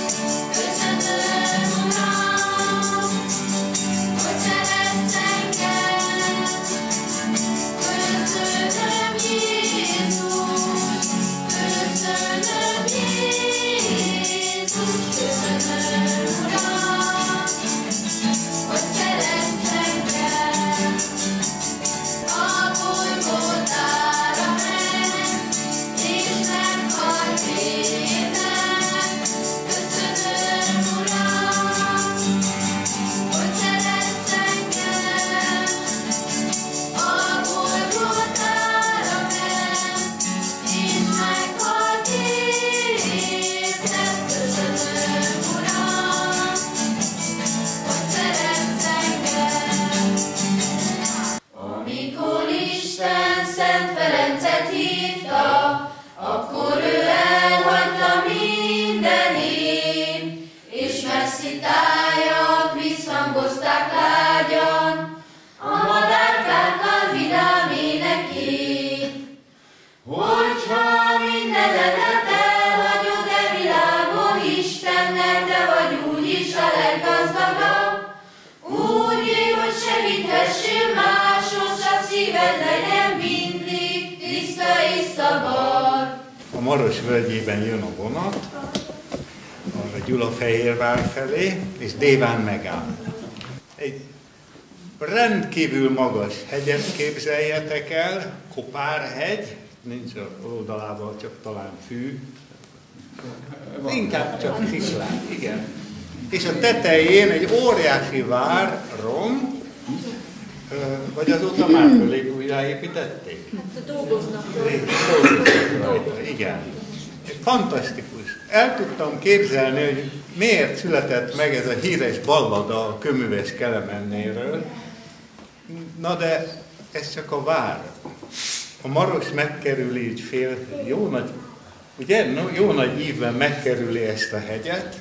rendkívül magas hegyet képzeljetek el, Kopárhegy, nincs a oldalával csak talán fű, inkább csak sziklák, igen. És a tetején egy óriási vár, Rom, vagy azóta már fölé újraépítették? Dolgoznak. Dolgoztak rajta, Igen. Fantasztikus. El tudtam képzelni, hogy miért született meg ez a híres ballada a köműves Kelemennéről. Na de ez csak a vár. a Maros megkerüli így fél, jó nagy, ugye, jó nagy ívben megkerüli ezt a hegyet,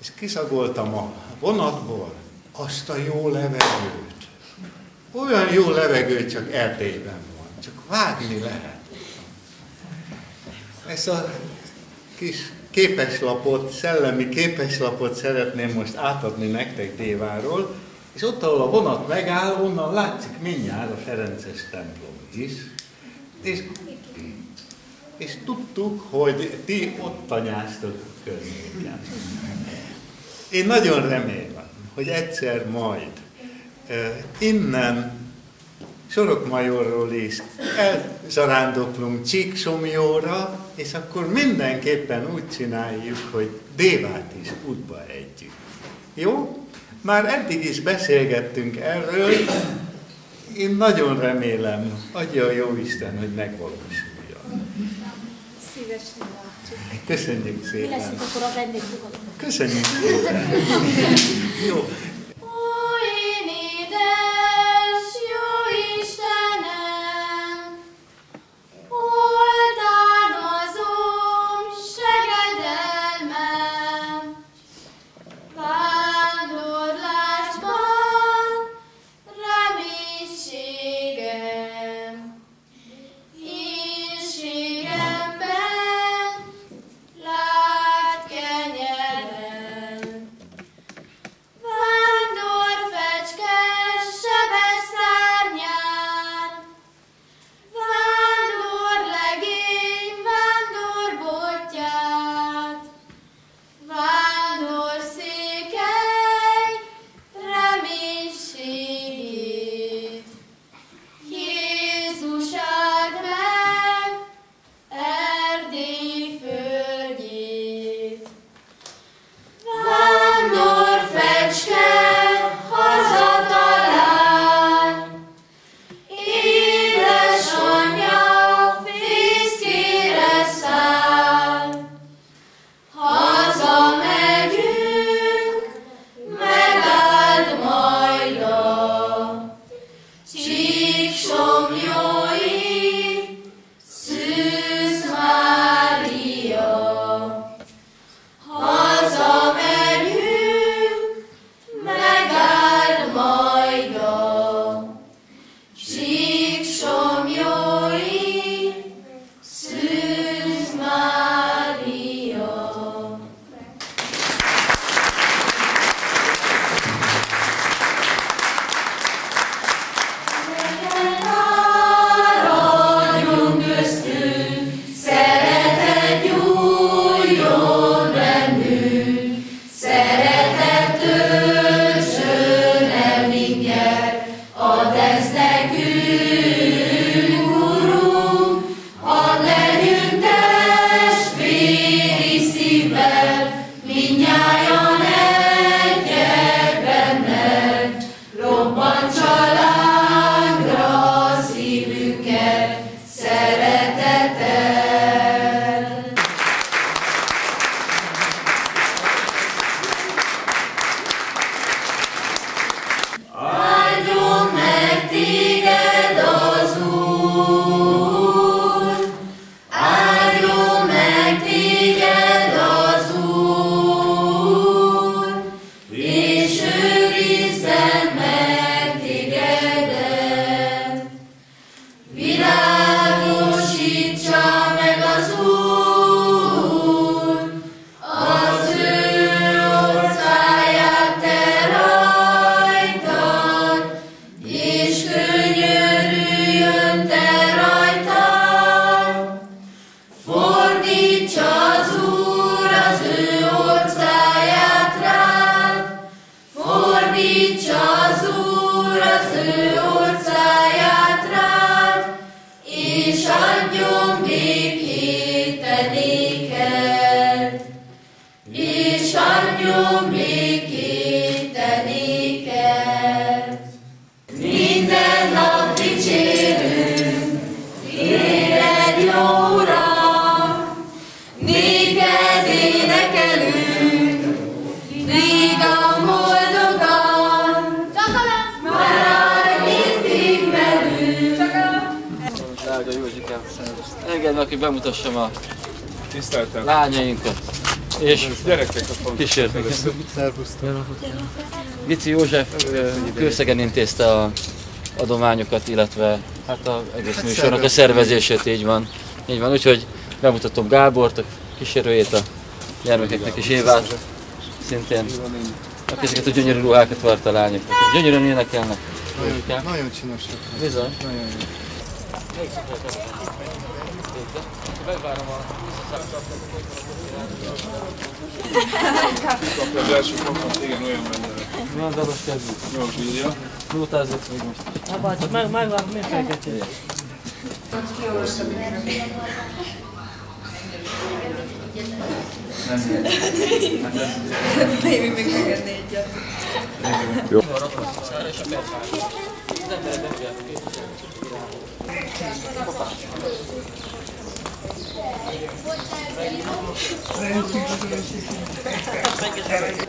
és kiszagoltam a vonatból azt a jó levegőt. Olyan jó levegő csak Erdélyben van, csak vágni lehet. Ezt a kis képeslapot, szellemi képeslapot szeretném most átadni nektek Déváról, és ott, ahol a vonat megáll, onnan látszik mindjárt a Ferences templom is. És, és tudtuk, hogy ti ott tanyáztok környéken. Én nagyon remélem, hogy egyszer majd innen Sorokmajorról is elzarándoklunk Csíksomjóra, és akkor mindenképpen úgy csináljuk, hogy Dévát is útba együtt. Jó? Már eddig is beszélgettünk erről, én nagyon remélem, adja a jó Isten, hogy megvalósuljon. Szívesen látjuk. Köszönjük Mi szépen. leszünk akkor a vendégfogadók? Köszönjük szépen. Jó, Én édes jó Istenem, A fontos. kísérnek. Vici József Kőszegen intézte a adományokat, illetve hát a egész műsornak a szervezését, így van. Így van, úgyhogy bemutatom Gábort, a kísérőjét a gyermekeknek, és Évát szintén, aki ezeket a gyönyörű ruhákat vart a lányoknak. Gyönyörűen énekelnek. Nagyon, nagyon csinosak. Bizony. Nagyon jó. Megvárom a Kapja az első pofont, igen, olyan benne. Mi az adott kezdjük? Jól bírja. Nótázott még most. Na, bácsi, meg, megvárom, miért fejtettél? Még még megenni egyet. Jó. Az Úr remény,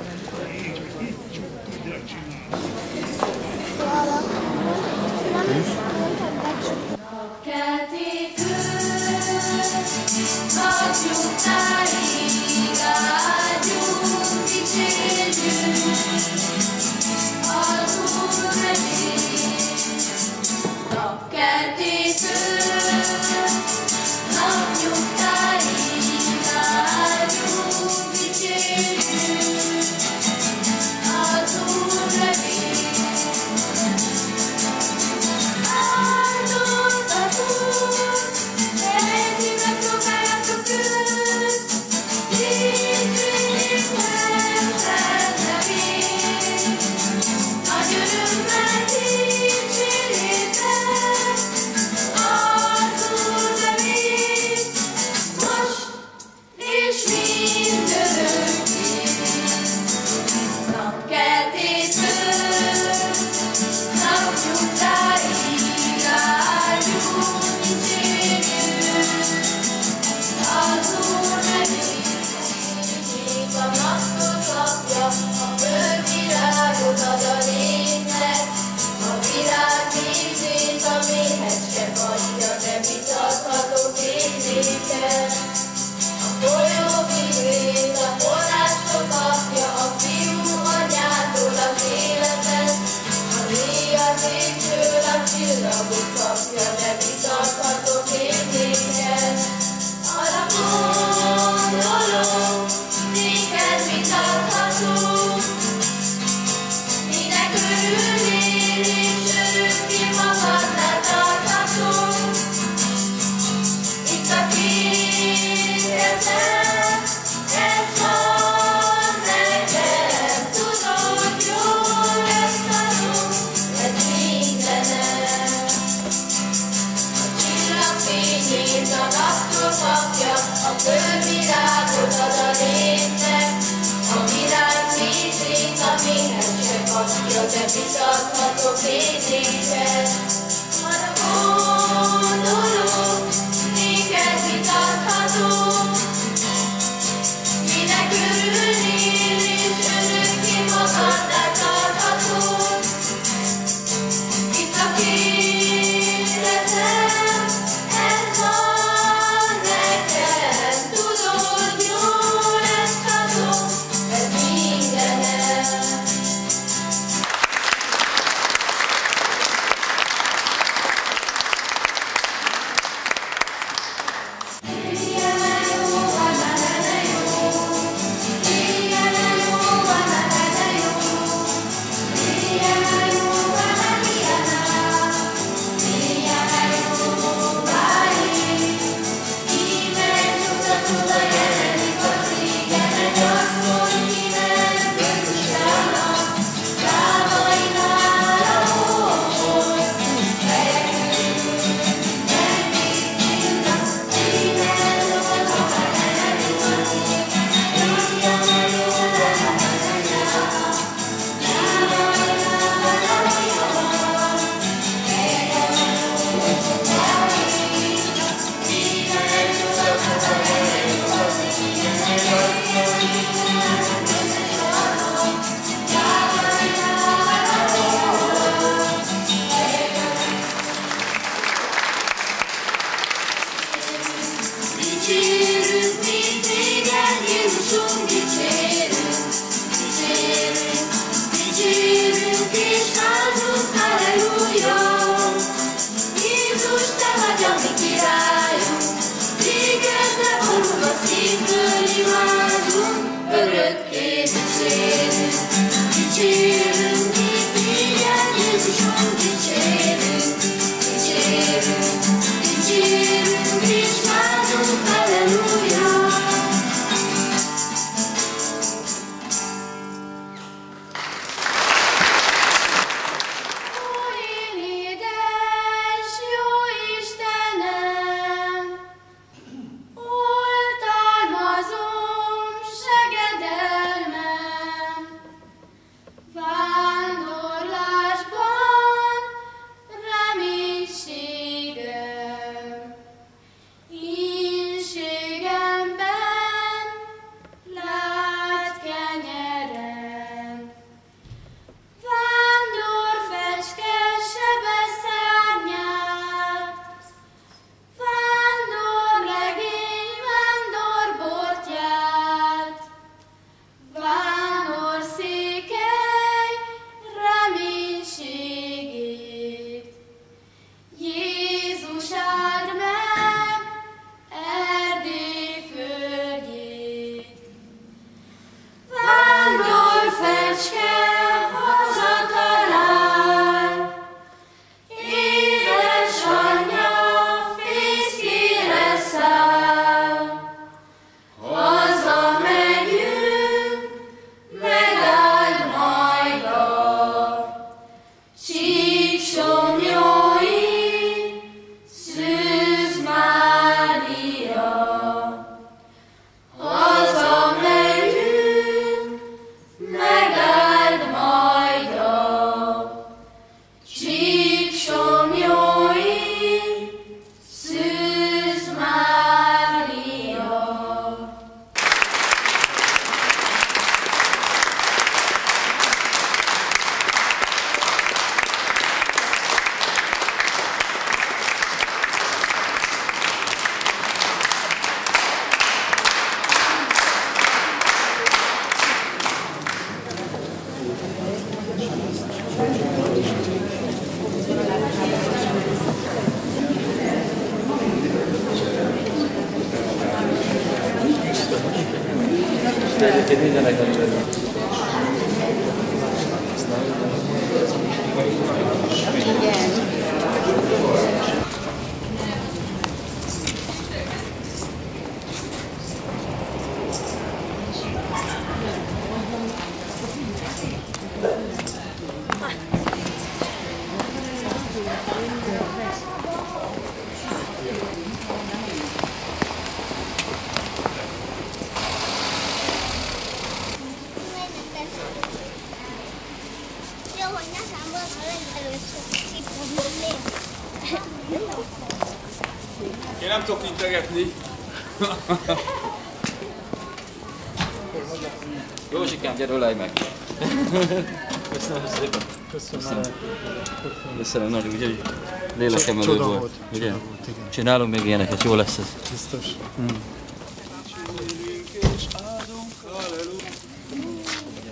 Ugye? volt, igen. Csinálunk még ilyeneket, jó lesz ez. Biztos. Mm.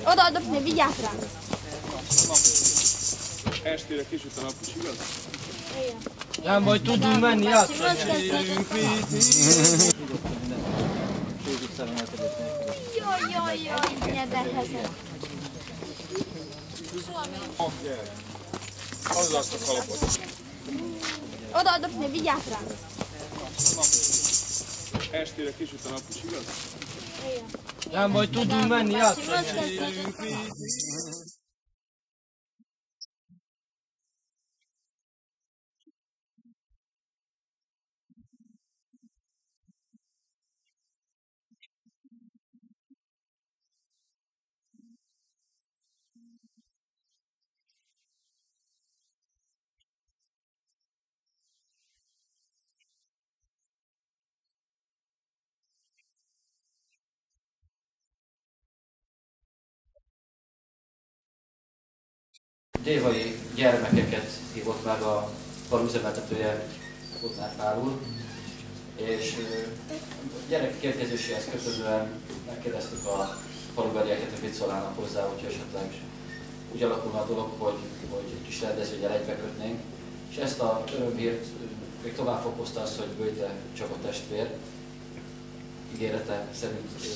Oda dobni, vigyázz rá! Estére kisüt a nap is, igaz? Nem baj, tudunk menni játszani. Jaj, jaj, jaj, ne behezek. Hozd azt a kalapot. Dobni, vigyázz rá! Estére kisüt a nap is, igaz? Nem baj, tudunk menni játszani. Dévai gyermekeket hívott meg a falu üzemeltetője Kutnár Pálul, és a gyerek érkezéséhez kötődően megkérdeztük a falubelieket, hogy mit szólnának hozzá, hogyha esetleg úgy alakulna a dolog, hogy, hogy egy kis rendezvényel egybekötnénk. És ezt a örömhírt még tovább fokozta az, hogy Bőte Csaba testvér ígérete szerint ö,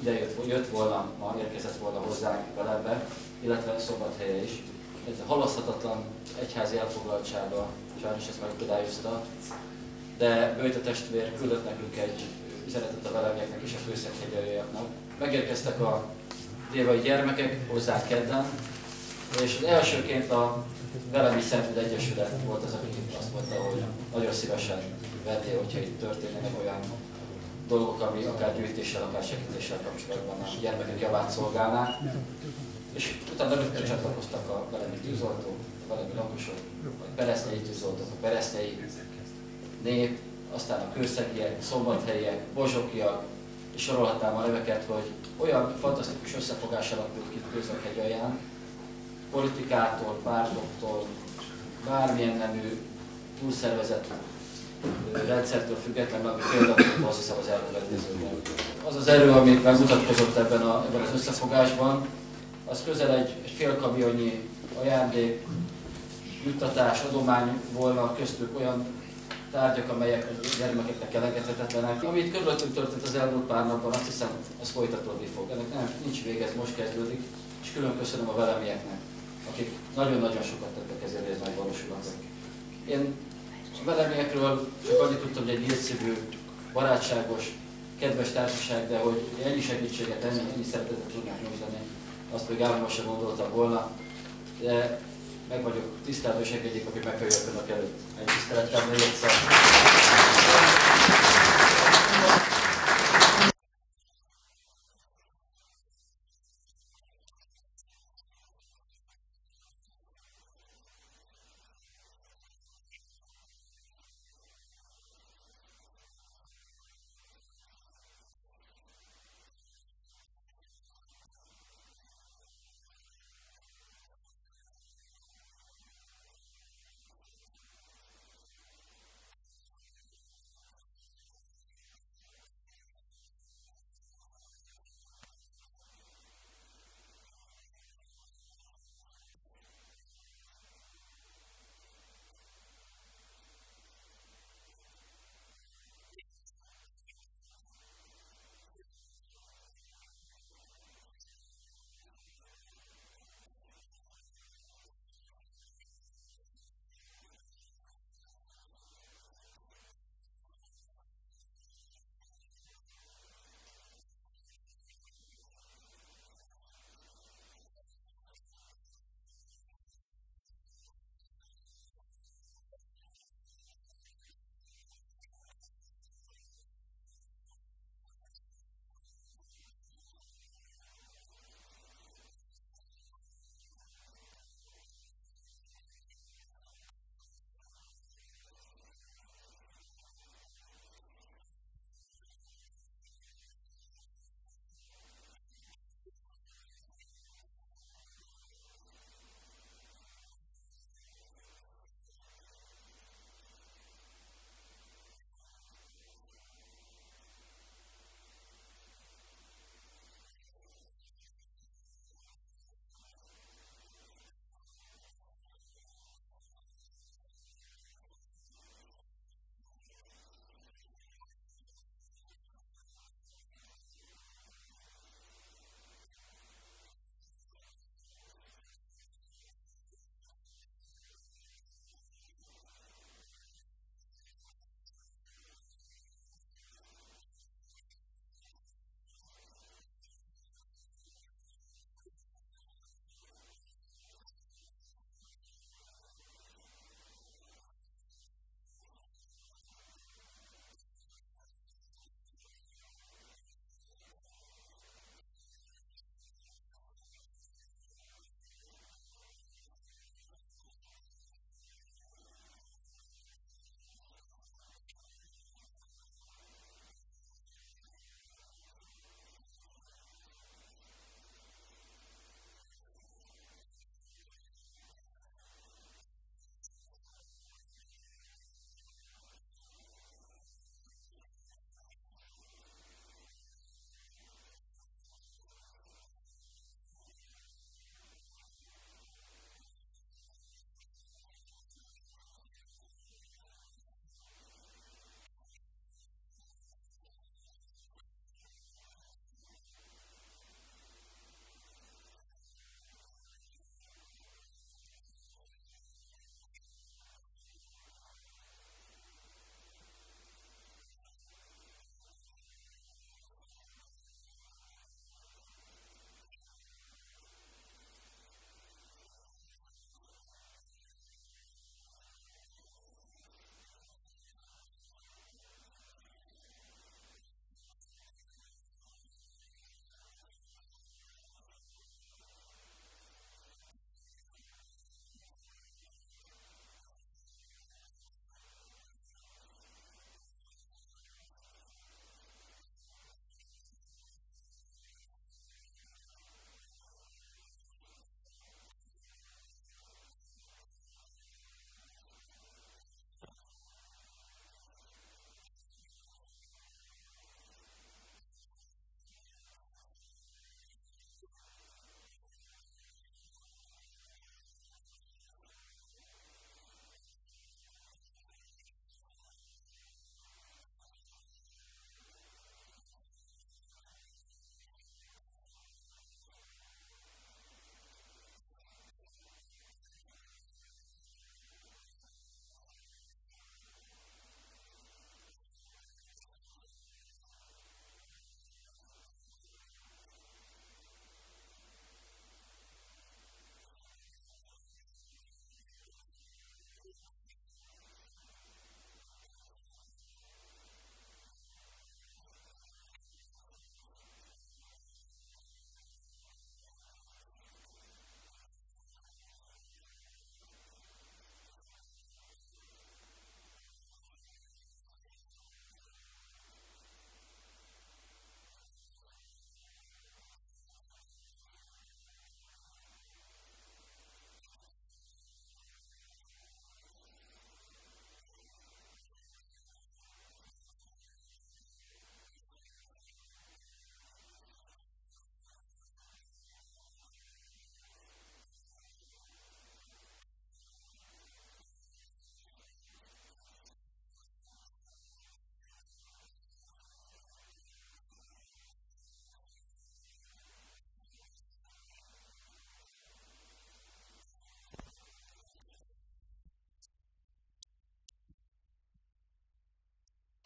ide jött, volna, ma érkezett volna hozzánk Belembe, illetve Szombathelye is. Ez halaszthatatlan egyházi elfoglaltsága sajnos ezt megakadályozta, de Bőte testvér küldött nekünk egy üzenetet a velemieknek és a főszekhegyelőjaknak. Megérkeztek a dévai gyermekek hozzá kedden, és az elsőként a Velemi Szentvid Egyesület volt az, aki azt mondta, hogy nagyon szívesen venné, hogyha itt történnek olyan dolgok, ami akár gyűjtéssel, akár segítéssel kapcsolatban a gyermekek javát szolgálnák. És utána rögtön csatlakoztak a velemi tűzoltók, a velemi lakosok, a beresznyei tűzoltók, a beresznyei nép, aztán a kőszegiek, szombathelyiek, bozsokiak, és sorolhatnám a neveket, hogy olyan fantasztikus összefogás alakult ki Kőzökhegy alján, politikától, pártoktól, bármilyen nemű túlszervezett rendszertől függetlenül, ami például azt hiszem az elkövetkezőben. Az az erő, ami megmutatkozott ebben, a, ebben az összefogásban, az közel egy, egy fél kamionnyi ajándék, juttatás, adomány volna köztük olyan tárgyak, amelyek a gyermekeknek elengedhetetlenek. Amit körülöttünk történt az elmúlt pár napban, azt hiszem, az folytatódni fog. Ennek nem, nincs vége, ez most kezdődik, és külön köszönöm a velemieknek, akik nagyon-nagyon sokat tettek ezért, hogy ez megvalósulhatok. Én a velemiekről csak annyit tudtam, hogy egy nyíltszívű, barátságos, kedves társaság, de hogy ennyi segítséget, ennyi, ennyi szeretetet tudnak nyújtani, azt még álmomban sem gondoltam volna. De meg vagyok tisztelve és engedjék, hogy meghalljak önök előtt. Egy tisztelettel még egyszer.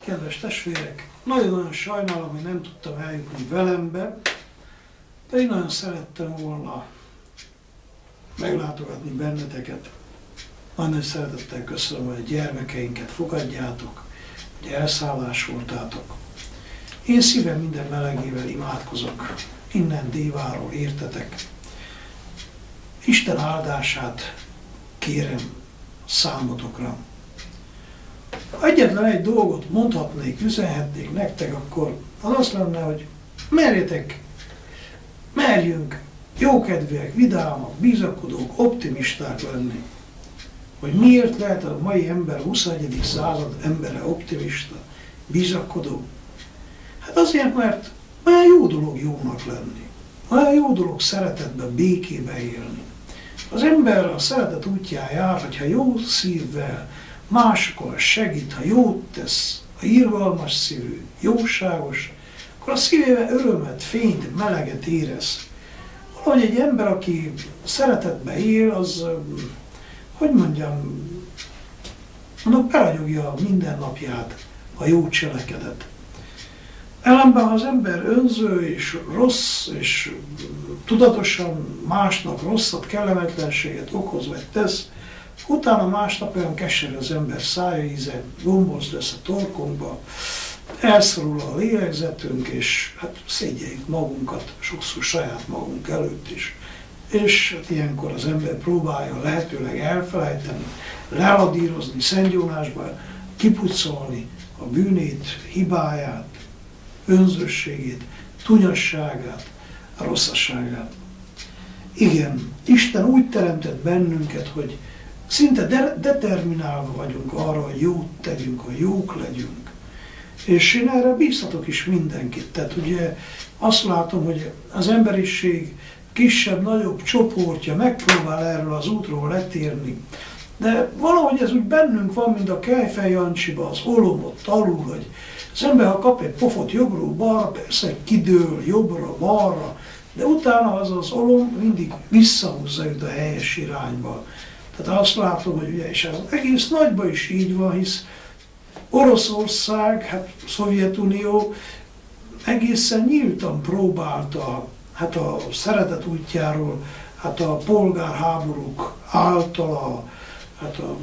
Kedves testvérek, nagyon-nagyon sajnálom, hogy nem tudtam eljutni velembe, de én nagyon szerettem volna meglátogatni benneteket. Nagyon szeretettel köszönöm, hogy a gyermekeinket fogadjátok, hogy elszállásoltátok. Én szívem minden melegével imádkozok, innen Déváról értetek. Isten áldását kérem számotokra. Egyetlen egy dolgot mondhatnék, üzenhetnék nektek, akkor az az lenne, hogy merjetek, merjünk jókedvűek, vidámak, bizakodók, optimisták lenni. Hogy miért lehet a mai ember, 21. század embere optimista, bizakodó? Hát azért, mert olyan jó dolog jónak lenni. Olyan jó dolog szeretetben, békébe élni. Az ember a szeretet útján jár, hogyha jó szívvel, máskor segít, ha jót tesz, ha irgalmas szívű, jóságos, akkor a szívébe örömet, fényt, meleget érez. Valahogy egy ember, aki szeretetbe él, az, hogy mondjam, annak beragyogja a mindennapját a jó cselekedet. Ellenben, ha az ember önző és rossz, és tudatosan másnak rosszat, kellemetlenséget okoz vagy tesz, utána másnap olyan keserű az ember szája íze, gomboz lesz a torkunkba, elszorul a lélegzetünk, és hát szégyeljük magunkat, sokszor saját magunk előtt is. És hát ilyenkor az ember próbálja lehetőleg elfelejteni, leladírozni, szentgyónásba, kipucolni a bűnét, hibáját, önzőségét, tunyasságát, rosszasságát. Igen, Isten úgy teremtett bennünket, hogy szinte de- determinálva vagyunk arra, hogy jót tegyünk, hogy jók legyünk. És én erre bízhatok is mindenkit. Tehát ugye azt látom, hogy az emberiség kisebb-nagyobb csoportja megpróbál erről az útról letérni. De valahogy ez úgy bennünk van, mint a Kejfej Jancsiba, az olomot alul, hogy az ember, ha kap egy pofot jobbról balra, persze kidől jobbra, balra, de utána az az olom mindig visszahúzza őt a helyes irányba. Tehát azt látom, hogy ugye, és ez egész nagyban is így van, hisz Oroszország, hát Szovjetunió egészen nyíltan próbálta hát a szeretet útjáról, hát a polgárháborúk által, a, hát a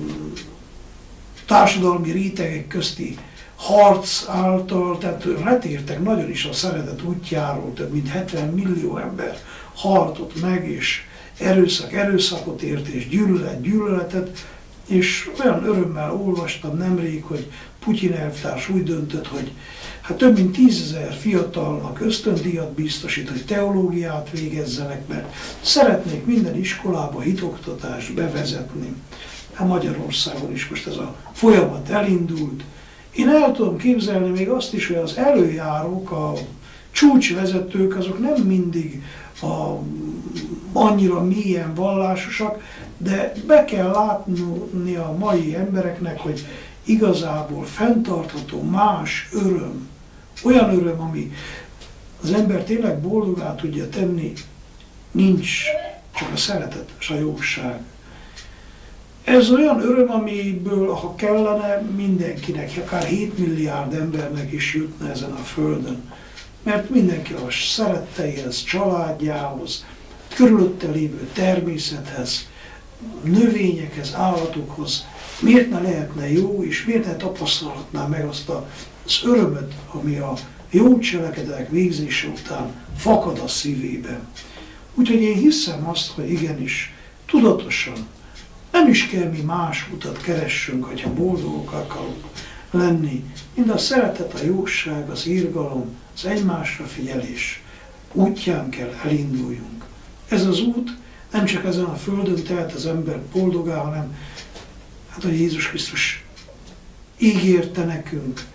társadalmi rétegek közti harc által, tehát letértek nagyon is a szeretet útjáról, több mint 70 millió ember hartott meg, és erőszak erőszakot ért, és gyűlölet gyűlöletet, és olyan örömmel olvastam nemrég, hogy Putyin elvtárs úgy döntött, hogy hát több mint tízezer fiatalnak ösztöndíjat biztosít, hogy teológiát végezzenek, mert szeretnék minden iskolába hitoktatást bevezetni. Hát Magyarországon is most ez a folyamat elindult. Én el tudom képzelni még azt is, hogy az előjárók, a csúcsvezetők, azok nem mindig a, annyira mélyen vallásosak, de be kell látni a mai embereknek, hogy igazából fenntartható más öröm, olyan öröm, ami az ember tényleg boldogá tudja tenni, nincs csak a szeretet és a jóság. Ez olyan öröm, amiből, ha kellene, mindenkinek, akár 7 milliárd embernek is jutna ezen a földön. Mert mindenki a szeretteihez, családjához, körülötte lévő természethez, növényekhez, állatokhoz, miért ne lehetne jó, és miért ne tapasztalhatná meg azt az örömöt, ami a jó cselekedetek végzése után fakad a szívébe. Úgyhogy én hiszem azt, hogy igenis, tudatosan, nem is kell mi más utat keressünk, hogyha boldogok akarunk lenni, mint a szeretet, a jóság, az írgalom, az egymásra figyelés útján kell elinduljunk. Ez az út nem csak ezen a földön tehet az ember boldogá, hanem hát, hogy Jézus Krisztus ígérte nekünk,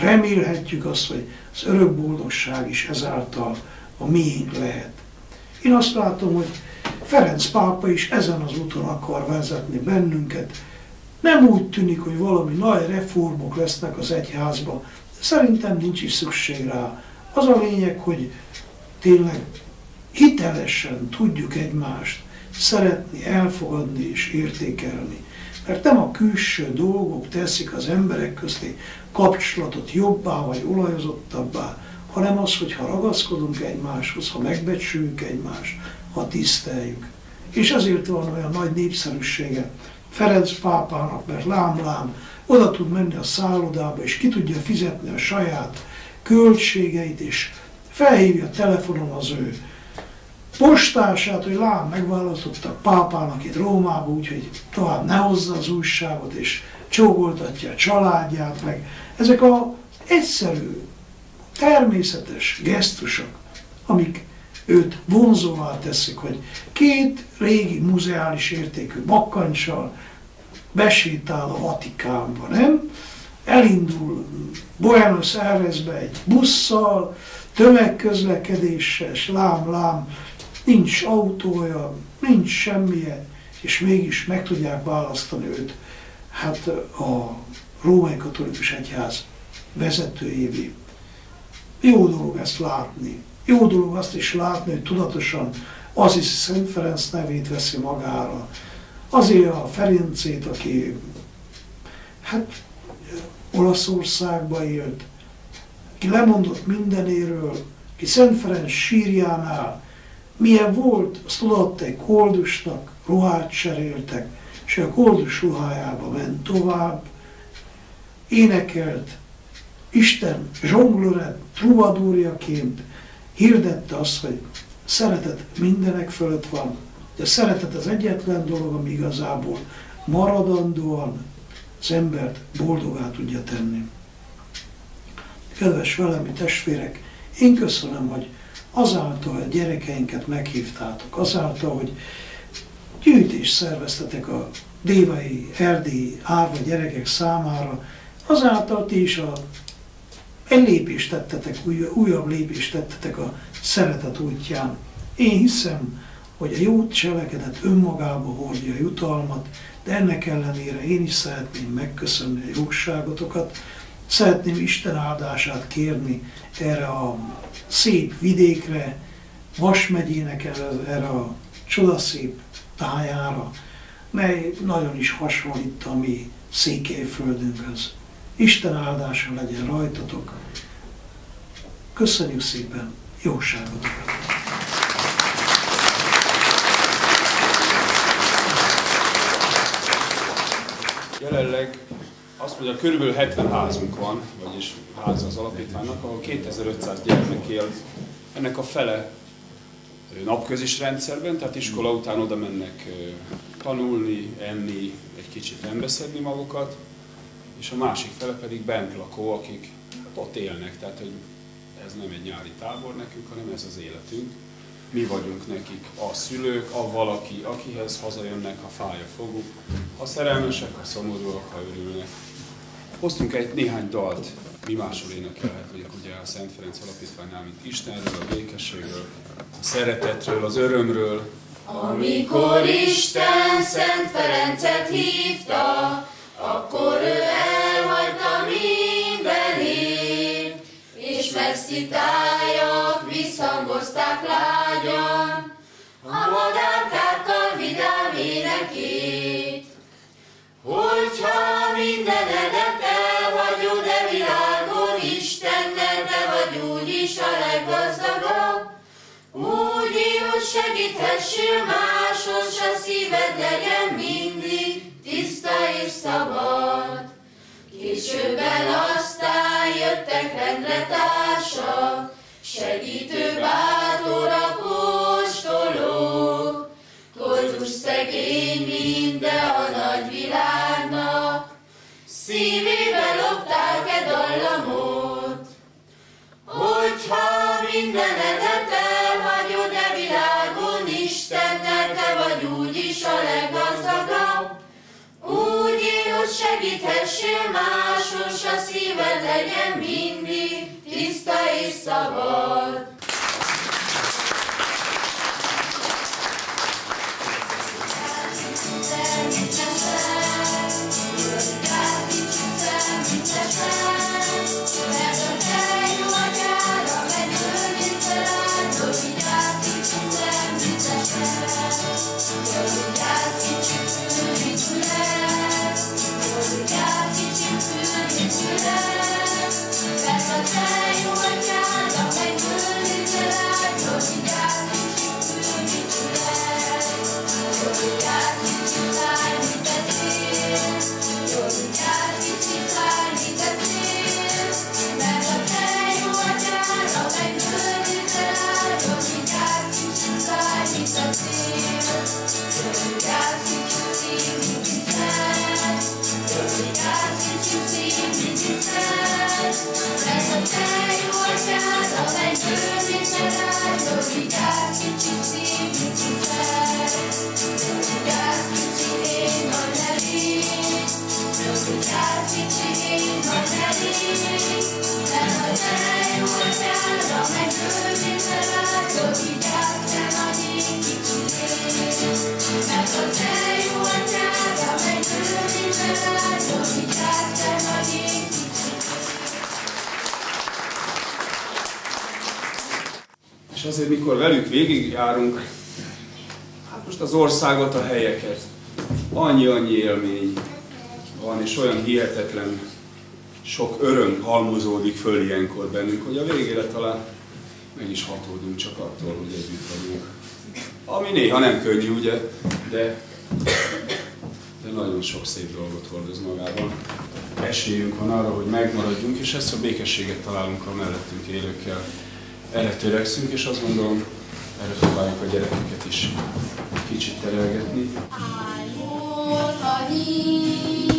remélhetjük azt, hogy az örök boldogság is ezáltal a miénk lehet. Én azt látom, hogy Ferenc pápa is ezen az úton akar vezetni bennünket. Nem úgy tűnik, hogy valami nagy reformok lesznek az egyházban. Szerintem nincs is szükség rá. Az a lényeg, hogy tényleg hitelesen tudjuk egymást szeretni, elfogadni és értékelni. Mert nem a külső dolgok teszik az emberek közti kapcsolatot jobbá vagy olajozottabbá, hanem az, hogy ha ragaszkodunk egymáshoz, ha megbecsüljük egymást, ha tiszteljük. És ezért van olyan nagy népszerűsége Ferenc pápának, mert lám-lám, oda tud menni a szállodába, és ki tudja fizetni a saját költségeit, és felhívja telefonon az ő postását, hogy lám, megválasztottak pápának itt Rómába, úgyhogy tovább ne hozza az újságot, és csókoltatja a családját, meg ezek a egyszerű, természetes gesztusok, amik őt vonzóvá teszik, hogy két régi muzeális értékű bakkancsal besétál a Vatikánba, nem? Elindul Buenos Airesbe egy busszal, tömegközlekedéssel, és lám-lám, nincs autója, nincs semmilyen, és mégis meg tudják választani őt, hát a római katolikus egyház vezetőjévé. Jó dolog ezt látni. Jó dolog azt is látni, hogy tudatosan az is Szent Ferenc nevét veszi magára. Azért a Ferencét, aki hát Olaszországba élt, ki lemondott mindenéről, ki Szent Ferenc sírjánál, milyen volt, azt odaadták koldusnak, ruhát cseréltek, és a koldus ruhájába ment tovább, énekelt, Isten zsonglőre, trubadúrjaként hirdette azt, hogy szeretet mindenek fölött van, de szeretet az egyetlen dolog, ami igazából maradandóan az embert boldogá tudja tenni. Kedves velemi testvérek, én köszönöm, hogy azáltal, hogy gyerekeinket meghívtátok, azáltal, hogy gyűjtést szerveztetek a dévai, erdélyi, árva gyerekek számára, azáltal ti is a, egy lépést tettetek, új, újabb lépést tettetek a szeretet útján. Én hiszem, hogy a jó cselekedet önmagába hordja a jutalmat, de ennek ellenére én is szeretném megköszönni a jogságotokat, szeretném Isten áldását kérni erre a szép vidékre, Vas megyének erre, erre a csodaszép tájára, mely nagyon is hasonlít a mi székelyföldünkhöz. Isten áldása legyen rajtatok. Köszönjük szépen jóságotokat! Jelenleg azt mondja, körülbelül 70 házunk van, vagyis ház az alapítványnak, ahol 2500 gyermek él. Ennek a fele napközis rendszerben, tehát iskola után oda mennek tanulni, enni, egy kicsit rendbeszedni magukat, és a másik fele pedig bent lakó, akik ott élnek, tehát hogy ez nem egy nyári tábor nekünk, hanem ez az életünk. Mi vagyunk nekik a szülők, a valaki, akihez hazajönnek, ha fáj a foguk, ha szerelmesek, ha szomorúak, ha örülnek. Hoztunk egy néhány dalt, mi máshol énekelhetnénk ugye a Szent Ferenc Alapítványnál, mint Istenről, a békességről, a szeretetről, az örömről. Amikor Isten Szent Ferencet hívta, akkor ő elhagyta mindenét, és messzi tájak visszhangozták lágyan, a madárkákkal vidám énekét. Hogyha mindenedet elhagyod, de világon Istennel, te vagy úgyis a leggazdagabb, úgy hogy segíthessél máson, s a szíved legyen mindig tiszta és szabad. Későbben aztán jöttek rendre társak, segítő bátor apostolók, Koldus szegény minde Hogyha mindenedet elhagyod e világon, Istennel te vagy úgyis a leggazdagabb, úgy él, hogy segíthessél máson, s a szíved legyen mindig tiszta és szabad. Végigjárunk, hát most az országot, a helyeket, annyi-annyi élmény van, és olyan hihetetlen sok öröm halmozódik föl ilyenkor bennünk, hogy a végére talán meg is hatódunk csak attól, hogy együtt vagyunk. Ami néha nem könnyű, ugye, de, de nagyon sok szép dolgot hordoz magában. Esélyünk van arra, hogy megmaradjunk, és ezt a békességet találunk a mellettünk élőkkel. Erre törekszünk, és azt gondolom, erre próbáljuk a gyerekeket is kicsit terelgetni. Nincs,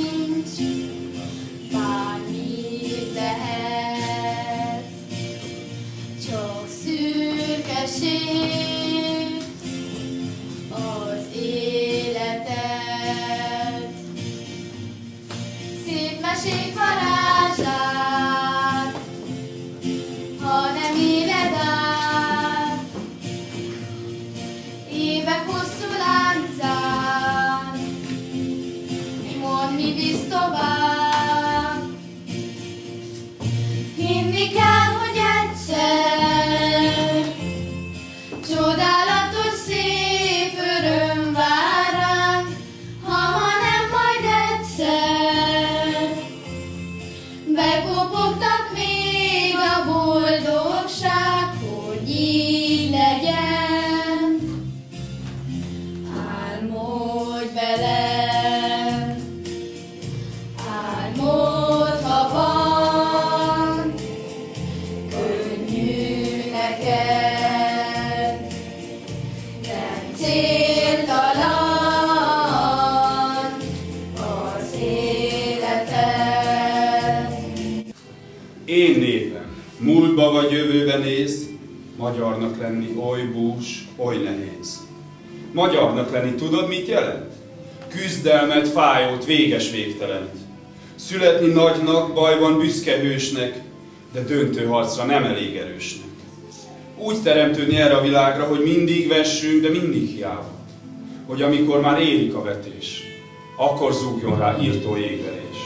Magyarnak lenni tudod, mit jelent? Küzdelmet, fájót, véges végtelent. Születni nagynak, bajban büszke hősnek, de döntő harcra nem elég erősnek. Úgy teremtődni erre a világra, hogy mindig vessünk, de mindig hiába. Hogy amikor már érik a vetés, akkor zúgjon rá írtó jégverés.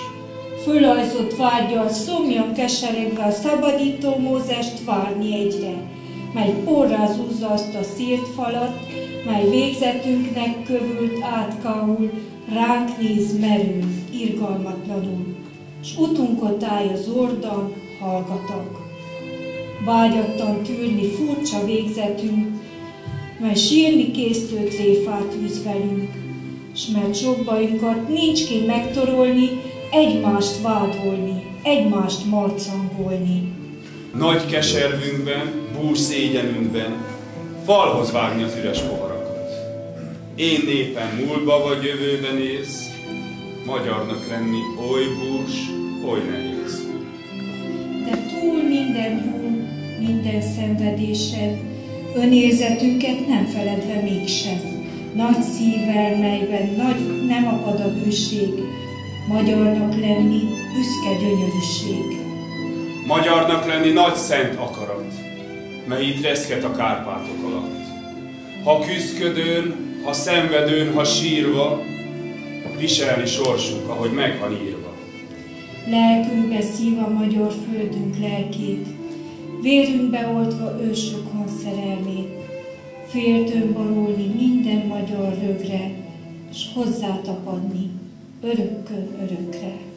Fölajzott vágyal szomjan keseregve a szabadító Mózest várni egyre, mely porrá zúzza azt a szírt falat, mely végzetünknek kövült átkaul, ránk néz merőn, irgalmatlanul, s utunkot állj az ordan, hallgatak. Vágyattan tűrni furcsa végzetünk, mely sírni késztő tréfát űz velünk, s mert sok bajunkat nincs ki megtorolni, egymást vádolni, egymást marcangolni. Nagy keservünkben, bús szégyenünkben, falhoz vágni az üres poharakat. Én népen múltba vagy jövőbe néz, magyarnak lenni oly bús, oly nehéz. De túl minden bűn, minden szenvedésed, önérzetünket nem feledve mégsem. Nagy szívvel, melyben nagy nem akad a bőség, magyarnak lenni büszke gyönyörűség. Magyarnak lenni nagy szent akarat, mely itt reszket a Kárpátok alatt. Ha küszködőn, ha szenvedőn, ha sírva, viselni sorsunk, ahogy meg van írva. Lelkünkbe szív a magyar földünk lelkét, vérünkbe oltva ősök szerelmét, féltőn borulni minden magyar rögre, s hozzátapadni örökkön örökre.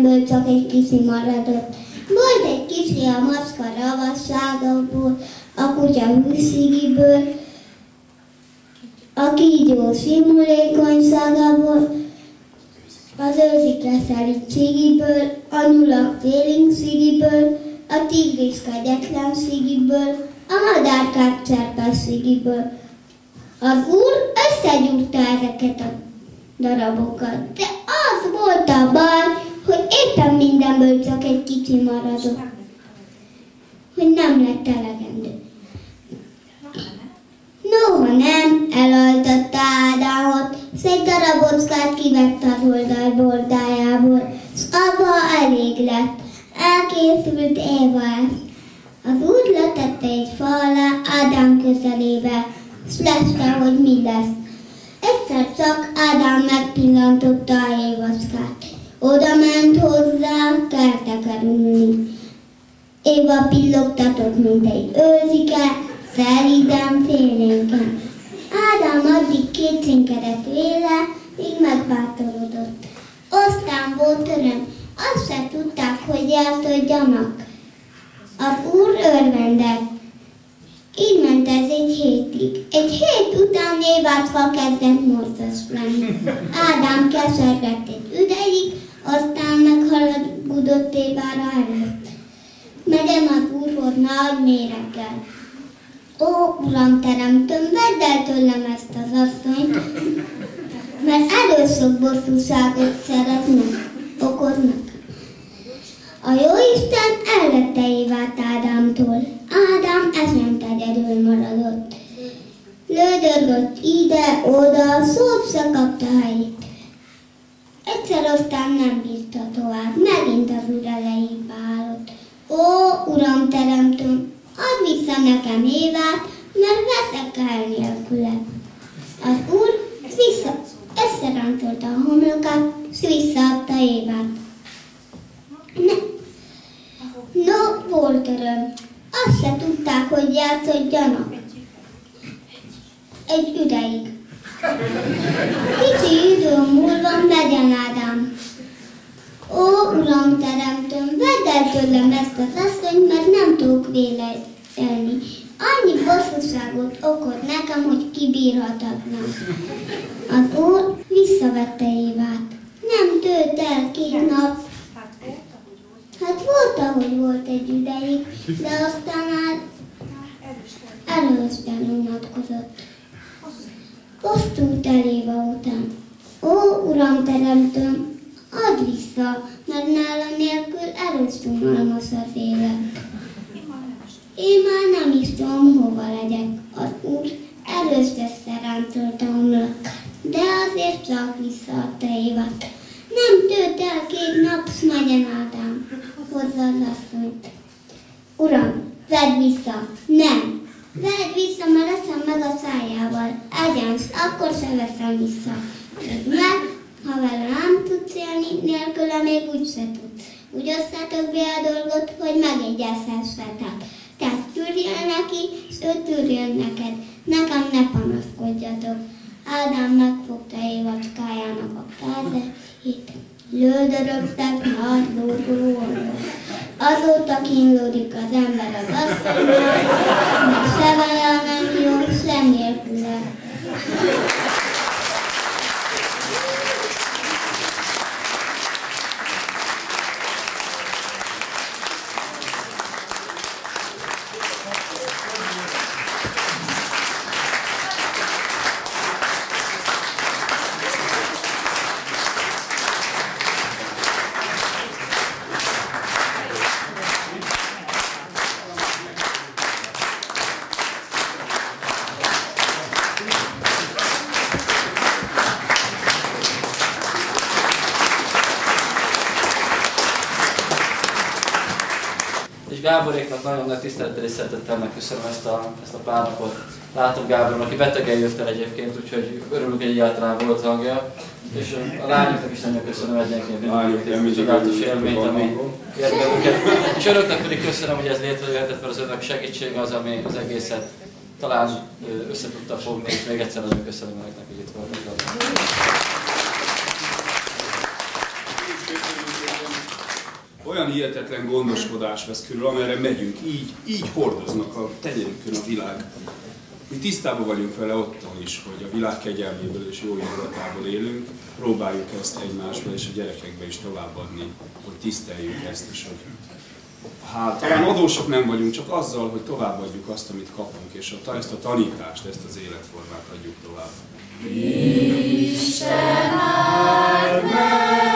Mindenből csak egy kicsi maradott. Volt egy kicsi a macska ravasságából, a kutya hűségiből, a kígyó simulékonyságából, az őzike szerítségiből, a nyulak félinkségiből, a tigris kegyetlenségiből, a madárkák cserpességiből. Az úr összegyúrta ezeket a darabokat, de az volt a baj, hogy éppen mindenből csak egy kicsi maradott, hogy nem lett elegendő. Noha nem, elaltatta Ádámot, s egy darabockát kivett az oldalbordájából, s abba elég lett. Elkészült Éva. Az úr letette egy fa alá Ádám közelébe, s leste, hogy mi lesz. Egyszer csak Ádám megpillantotta a Évackát. Oda ment hozzá, kerte körülni. Éva pillogtatott, mint egy őzike, szelíden, félénken. Ádám addig kétszínkedett véle, míg megbátorodott. Aztán volt öröm, azt se tudták, hogy játszodjanak. Az úr örvendett. Így ment ez egy hétig. Egy hét után Évácka kezdett morzos lenni. Ádám kesergett egy ideig, aztán megharagudott Évára előtt. Megyem az úrhoz nagy méreggel. Ó, uram, teremtöm, vedd el tőlem ezt az asszonyt, mert először bosszúságot szeretnek, okoznak. A Jóisten elvette Évát Ádámtól. Ádám ezen egyedül maradott. Lődörgött ide-oda, szót se kapta helyét. Egyszer aztán nem bírta tovább, megint az ura elejébe állott. Ó, uram, teremtőm, add vissza nekem Évát, mert veszek el nélküle. Az úr vissza, összeráncolta a homlokát, és visszaadta Évát. Ne. No, volt öröm. Azt se tudták, hogy játszodjanak. Egy ideig. Kicsi idő múlva megyen Ádám. Ó, uram, teremtőm, vedd el tőlem ezt az asszonyt, mert nem tudok véle élni. Annyi bosszúságot okoz nekem, hogy kibírhatatlan. Az úr visszavette Évát. Nem tölt el két nap. Hát volt, ahogy volt egy ideig, de aztán át előzten unatkozott. Bosszút eléva után. Ó, uram, teremtőm, add vissza, mert nála nélkül erős az élet. Én már nem is tudom, hova legyek. Az úr erős összerántolt a homlok, de azért csak visszaadta évat. Nem tölt el két nap, s megyen Ádám, hozzá az asszonyt. Uram, vedd vissza! Nem! Vedd vissza, mert eszem meg a szájával. Egyensz, akkor se veszem vissza. Meg, ha vele nem tudsz élni, nélküle még úgy se tudsz. Úgy osztátok be a dolgot, hogy megegyezhessetek. Te tűrjél neki, és ő tűrjön neked. Nekem ne panaszkodjatok. Ádám megfogta évacskájának a kezét, lődörögtek nagy lógó Azóta kínlódik az ember az asszonynál, meg se nem jó, sem nélküle. Szeretettel megköszönöm ezt a, ezt a pár napot. Látom Gábornak, aki betegen jött el egyébként, úgyhogy örülünk, hogy egyáltalán volt hangja. És a lányoknak is nagyon köszönöm egyenként mindig csodálatos élményt, ami érdekel És önöknek pedig köszönöm, hogy ez létrejöhetett, mert az önök segítsége az, ami az egészet talán össze tudta fogni, és még egyszer nagyon köszönöm önöknek, hogy itt voltak. Olyan hihetetlen gondoskodás vesz körül, amerre megyünk, így, így hordoznak a tenyerükön a világ. Mi tisztában vagyunk vele otthon is, hogy a világ kegyelméből és jó indulatából élünk, próbáljuk ezt egymásba és a gyerekekbe is továbbadni, hogy tiszteljük ezt, és hogy hát, talán adósok nem vagyunk, csak azzal, hogy továbbadjuk azt, amit kapunk, és a, ezt a tanítást, ezt az életformát adjuk tovább. Isten áld meg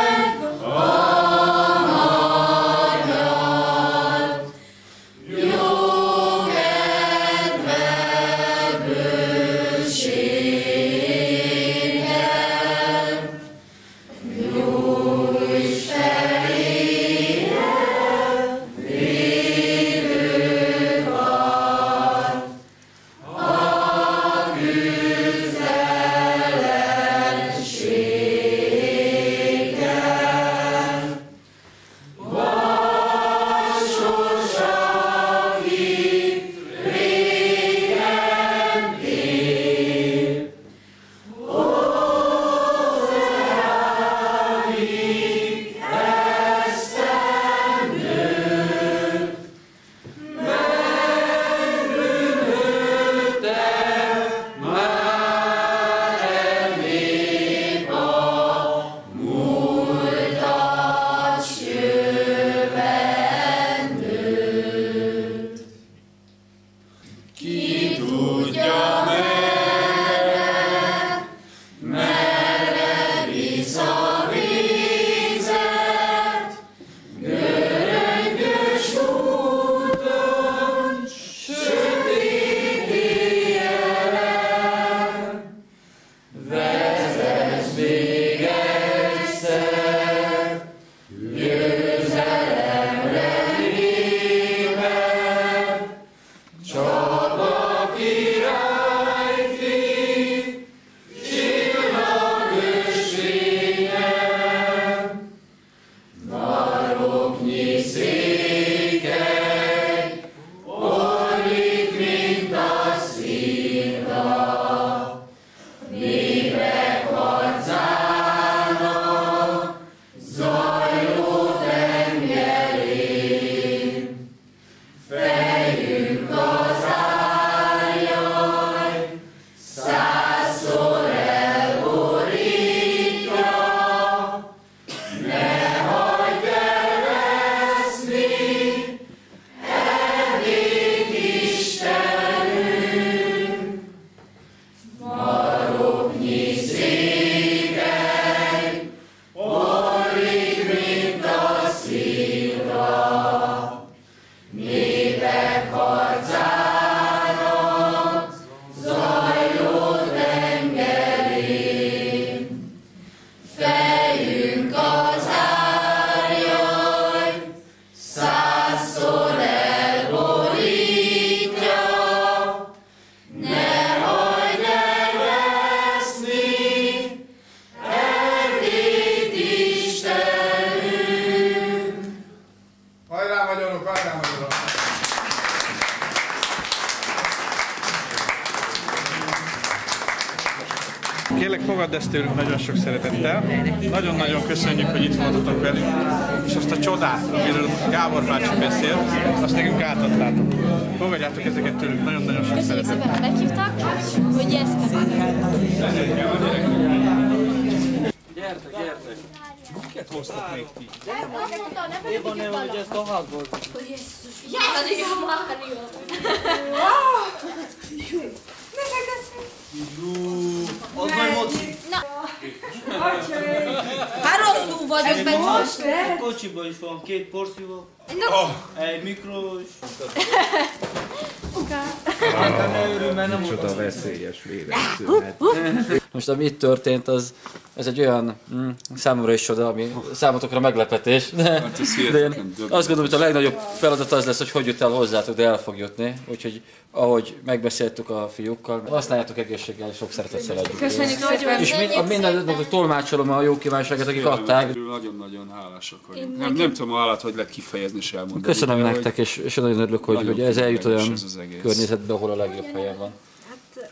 Most ami itt történt, az, ez egy olyan mm, számomra is csoda, ami számotokra meglepetés. De, Hát de én azt gondolom, hogy a legnagyobb feladat az lesz, hogy hogy jut el hozzátok, de el fog jutni. Úgyhogy ahogy megbeszéltük a fiúkkal, használjátok egészséggel, és sok szeretettel együtt. Köszönjük szépen. És mind, a hogy tolmácsolom a jó kívánságot, akik adták. Nagyon-nagyon hálásak vagyunk. Nem, nem tudom a hálát, hogy lehet kifejezni és elmondani. Köszönöm nektek, és, és nagyon örülök, hogy, Nagyon hogy ez eljut olyan ez az egész. környezetbe, ahol a legjobb helyen van.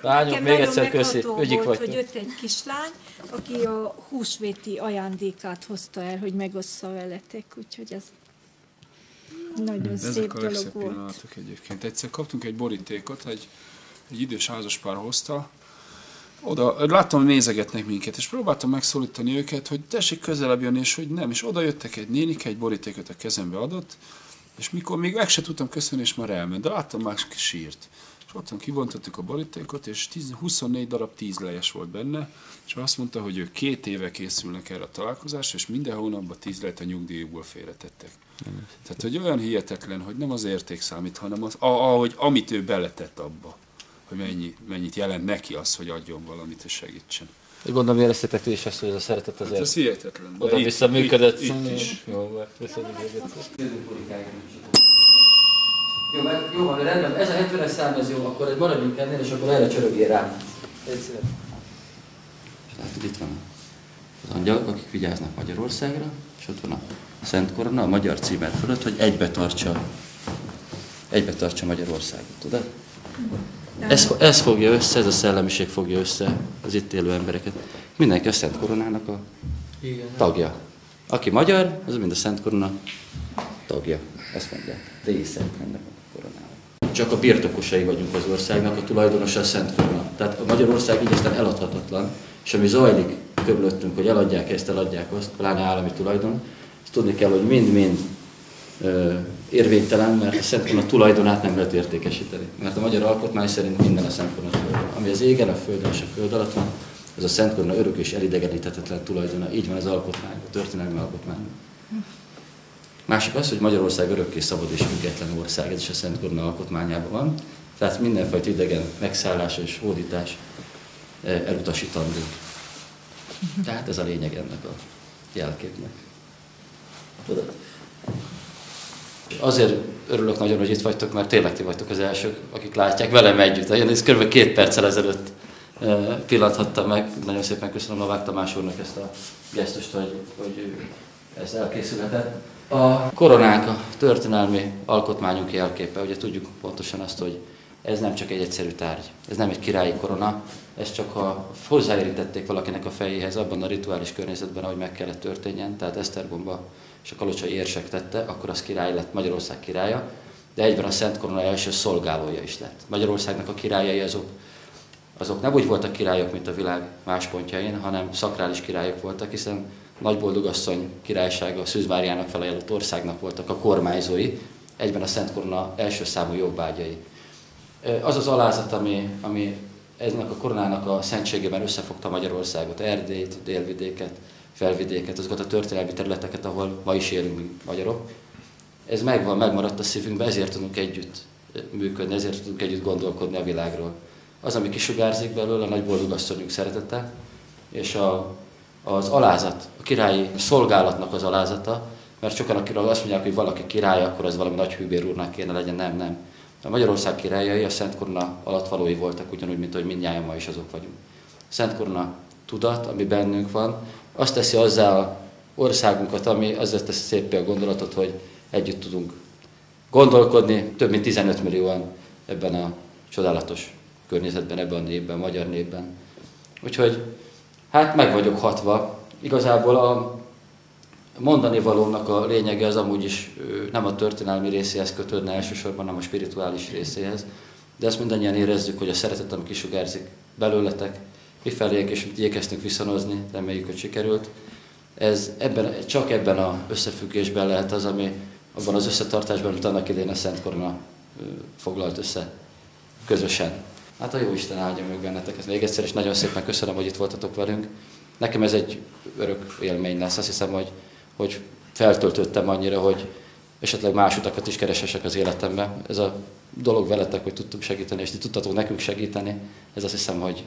Lányok, még egyszer köszi, ügyik volt, hogy jött egy kislány, aki a húsvéti ajándékát hozta el, hogy megossza veletek, úgyhogy ez nagyon szép Ezek a dolog legszebb volt. pillanatok egyébként. Egyszer kaptunk egy borítékot, egy, egy idős házaspár hozta, oda, láttam, hogy nézegetnek minket, és próbáltam megszólítani őket, hogy tessék közelebb jönni, és hogy nem. És oda jöttek egy nénike, egy borítékot a kezembe adott, és mikor még meg se tudtam köszönni, és már elment, de láttam már sírt. És ottan kibontottuk a borítékot, és 10, 24 darab 10 lejes volt benne, és azt mondta, hogy ők két éve készülnek erre a találkozásra, és minden hónapban 10 lejet a nyugdíjukból félretettek. Tehát, hogy olyan hihetetlen, hogy nem az érték számít, hanem az, a- ahogy, amit ő beletett abba, hogy mennyi, mennyit jelent neki az, hogy adjon valamit és segítsen. Úgy gondolom, éreztétek ti is ezt, hogy ez a szeretet azért Hát ez hihetetlen, de oda itt- vissza működött. itt- itt is. Jó, mert köszönjük még egyszer. Jó, mert jó van, rendben, ez a 70-es szám, ez jó, akkor maradjunk ennél, és akkor erre csörögjél rám. Egyszer. Látod, itt van az angyalok, akik vigyáznak Magyarországra, és ott van a Szent Korona, a magyar címer fölött, hogy egybe tartsa, egybe tartsa Magyarországot, tudod? Ez, ez fogja össze, ez a szellemiség fogja össze az itt élő embereket. Mindenki a Szent Koronának a Igen. tagja. Aki magyar, az mind a Szent Korona tagja. Ezt mondják. Része ennek. Csak a birtokosai vagyunk az országnak, a tulajdonosa a Szent Korona. Tehát a Magyarország így aztán eladhatatlan, és ami zajlik körülöttünk, hogy eladják ezt, eladják azt, pláne állami tulajdon, azt tudni kell, hogy mind-mind érvénytelen, mert a Szent Korona tulajdonát nem lehet értékesíteni. Mert a magyar alkotmány szerint minden a Szent Korona tulajdon. Ami az égen, a földön és a föld alatt van, az a Szent Korona örök és elidegeníthetetlen tulajdona. Így van az alkotmány, a történelmi alkotmány. Másik az, hogy Magyarország örökké szabad és független ország, ez is a Szent Korona alkotmányában van. Tehát mindenfajta idegen megszállás és hódítás eh, elutasítandó. Tehát ez a lényeg ennek a jelképnek. Tudod? Azért örülök nagyon, hogy itt vagytok, mert tényleg ti vagytok az elsők, akik látják velem együtt. Én ezt kb. két perccel ezelőtt eh, pillanthattam meg. Nagyon szépen köszönöm Novák Tamás úrnak ezt a gesztust, hogy, hogy ez elkészülhetett. A koronánk a történelmi alkotmányunk jelképe. Ugye tudjuk pontosan azt, hogy ez nem csak egy egyszerű tárgy. Ez nem egy királyi korona, ez csak ha hozzáérítették valakinek a fejéhez abban a rituális környezetben, ahogy meg kellett történjen, tehát Esztergomba és a kalocsai érsek tette, akkor az király lett, Magyarország királya, de egyben a Szent Korona első szolgálója is lett. Magyarországnak a királyai azok, azok nem úgy voltak királyok, mint a világ más pontjain, hanem szakrális királyok voltak, hiszen Nagy Boldogasszony királysága, a Máriának felajánlott országnak voltak a kormányzói, egyben a Szent Korona első számú jobbágyai. Az az alázat, ami, ami eznek a koronának a szentségében összefogta Magyarországot, Erdélyt, délvidéket, felvidéket, azokat a történelmi területeket, ahol ma is élünk mi magyarok. Ez megvan, megmaradt a szívünkben, ezért tudunk együtt működni, ezért tudunk együtt gondolkodni a világról. Az, ami kisugárzik belőle, a nagy boldogasszonyunk szeretete, és a, az alázat, a királyi szolgálatnak az alázata, mert sokan, akiről azt mondják, hogy valaki király, akkor az valami nagy hűbér úrnak kéne legyen, nem, nem. A Magyarország királyai a Szent Korona alatt valói voltak, ugyanúgy, mint hogy mindnyájan ma is azok vagyunk. A Szent Korona tudat, ami bennünk van, azt teszi azzá a országunkat, ami azzal teszi szépé a gondolatot, hogy együtt tudunk gondolkodni, több mint 15 millióan ebben a csodálatos környezetben, ebben a népben, a magyar népben. Úgyhogy hát meg vagyok hatva. Igazából a mondani valónak a lényege az amúgy is nem a történelmi részéhez kötődne elsősorban, hanem a spirituális részéhez. De ezt mindannyian érezzük, hogy a szeretet, ami kisugárzik belőletek, mi felénk, és igyekeztünk viszonozni, reméljük, hogy sikerült. Ez ebben, csak ebben az összefüggésben lehet az, ami abban az összetartásban, amit annak idején a Szent Korona foglalt össze közösen. Hát a jó Isten áldja meg benneteket. Még egyszer is nagyon szépen köszönöm, hogy itt voltatok velünk. Nekem ez egy örök élmény lesz. Azt hiszem, hogy, hogy feltöltöttem annyira, hogy esetleg más utakat is keresesek az életemben. Ez a dolog veletek, hogy tudtuk segíteni, és ti tudtatok nekünk segíteni. Ez azt hiszem, hogy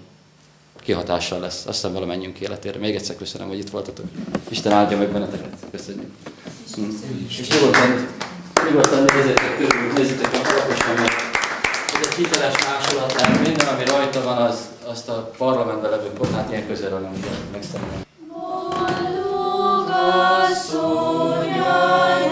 kihatással lesz, aztán valamennyiünk életére. Még egyszer köszönöm, hogy itt voltatok. Isten áldja meg benneteket. Köszönjük. És nyugodtan, nyugodtan nézzétek körül, nézzétek a meg ez egy hiteles másolat, tehát minden, ami rajta van, az, azt a parlamentben levő korlát ilyen közelről nem kell megszerelni. Boldog asszonyai!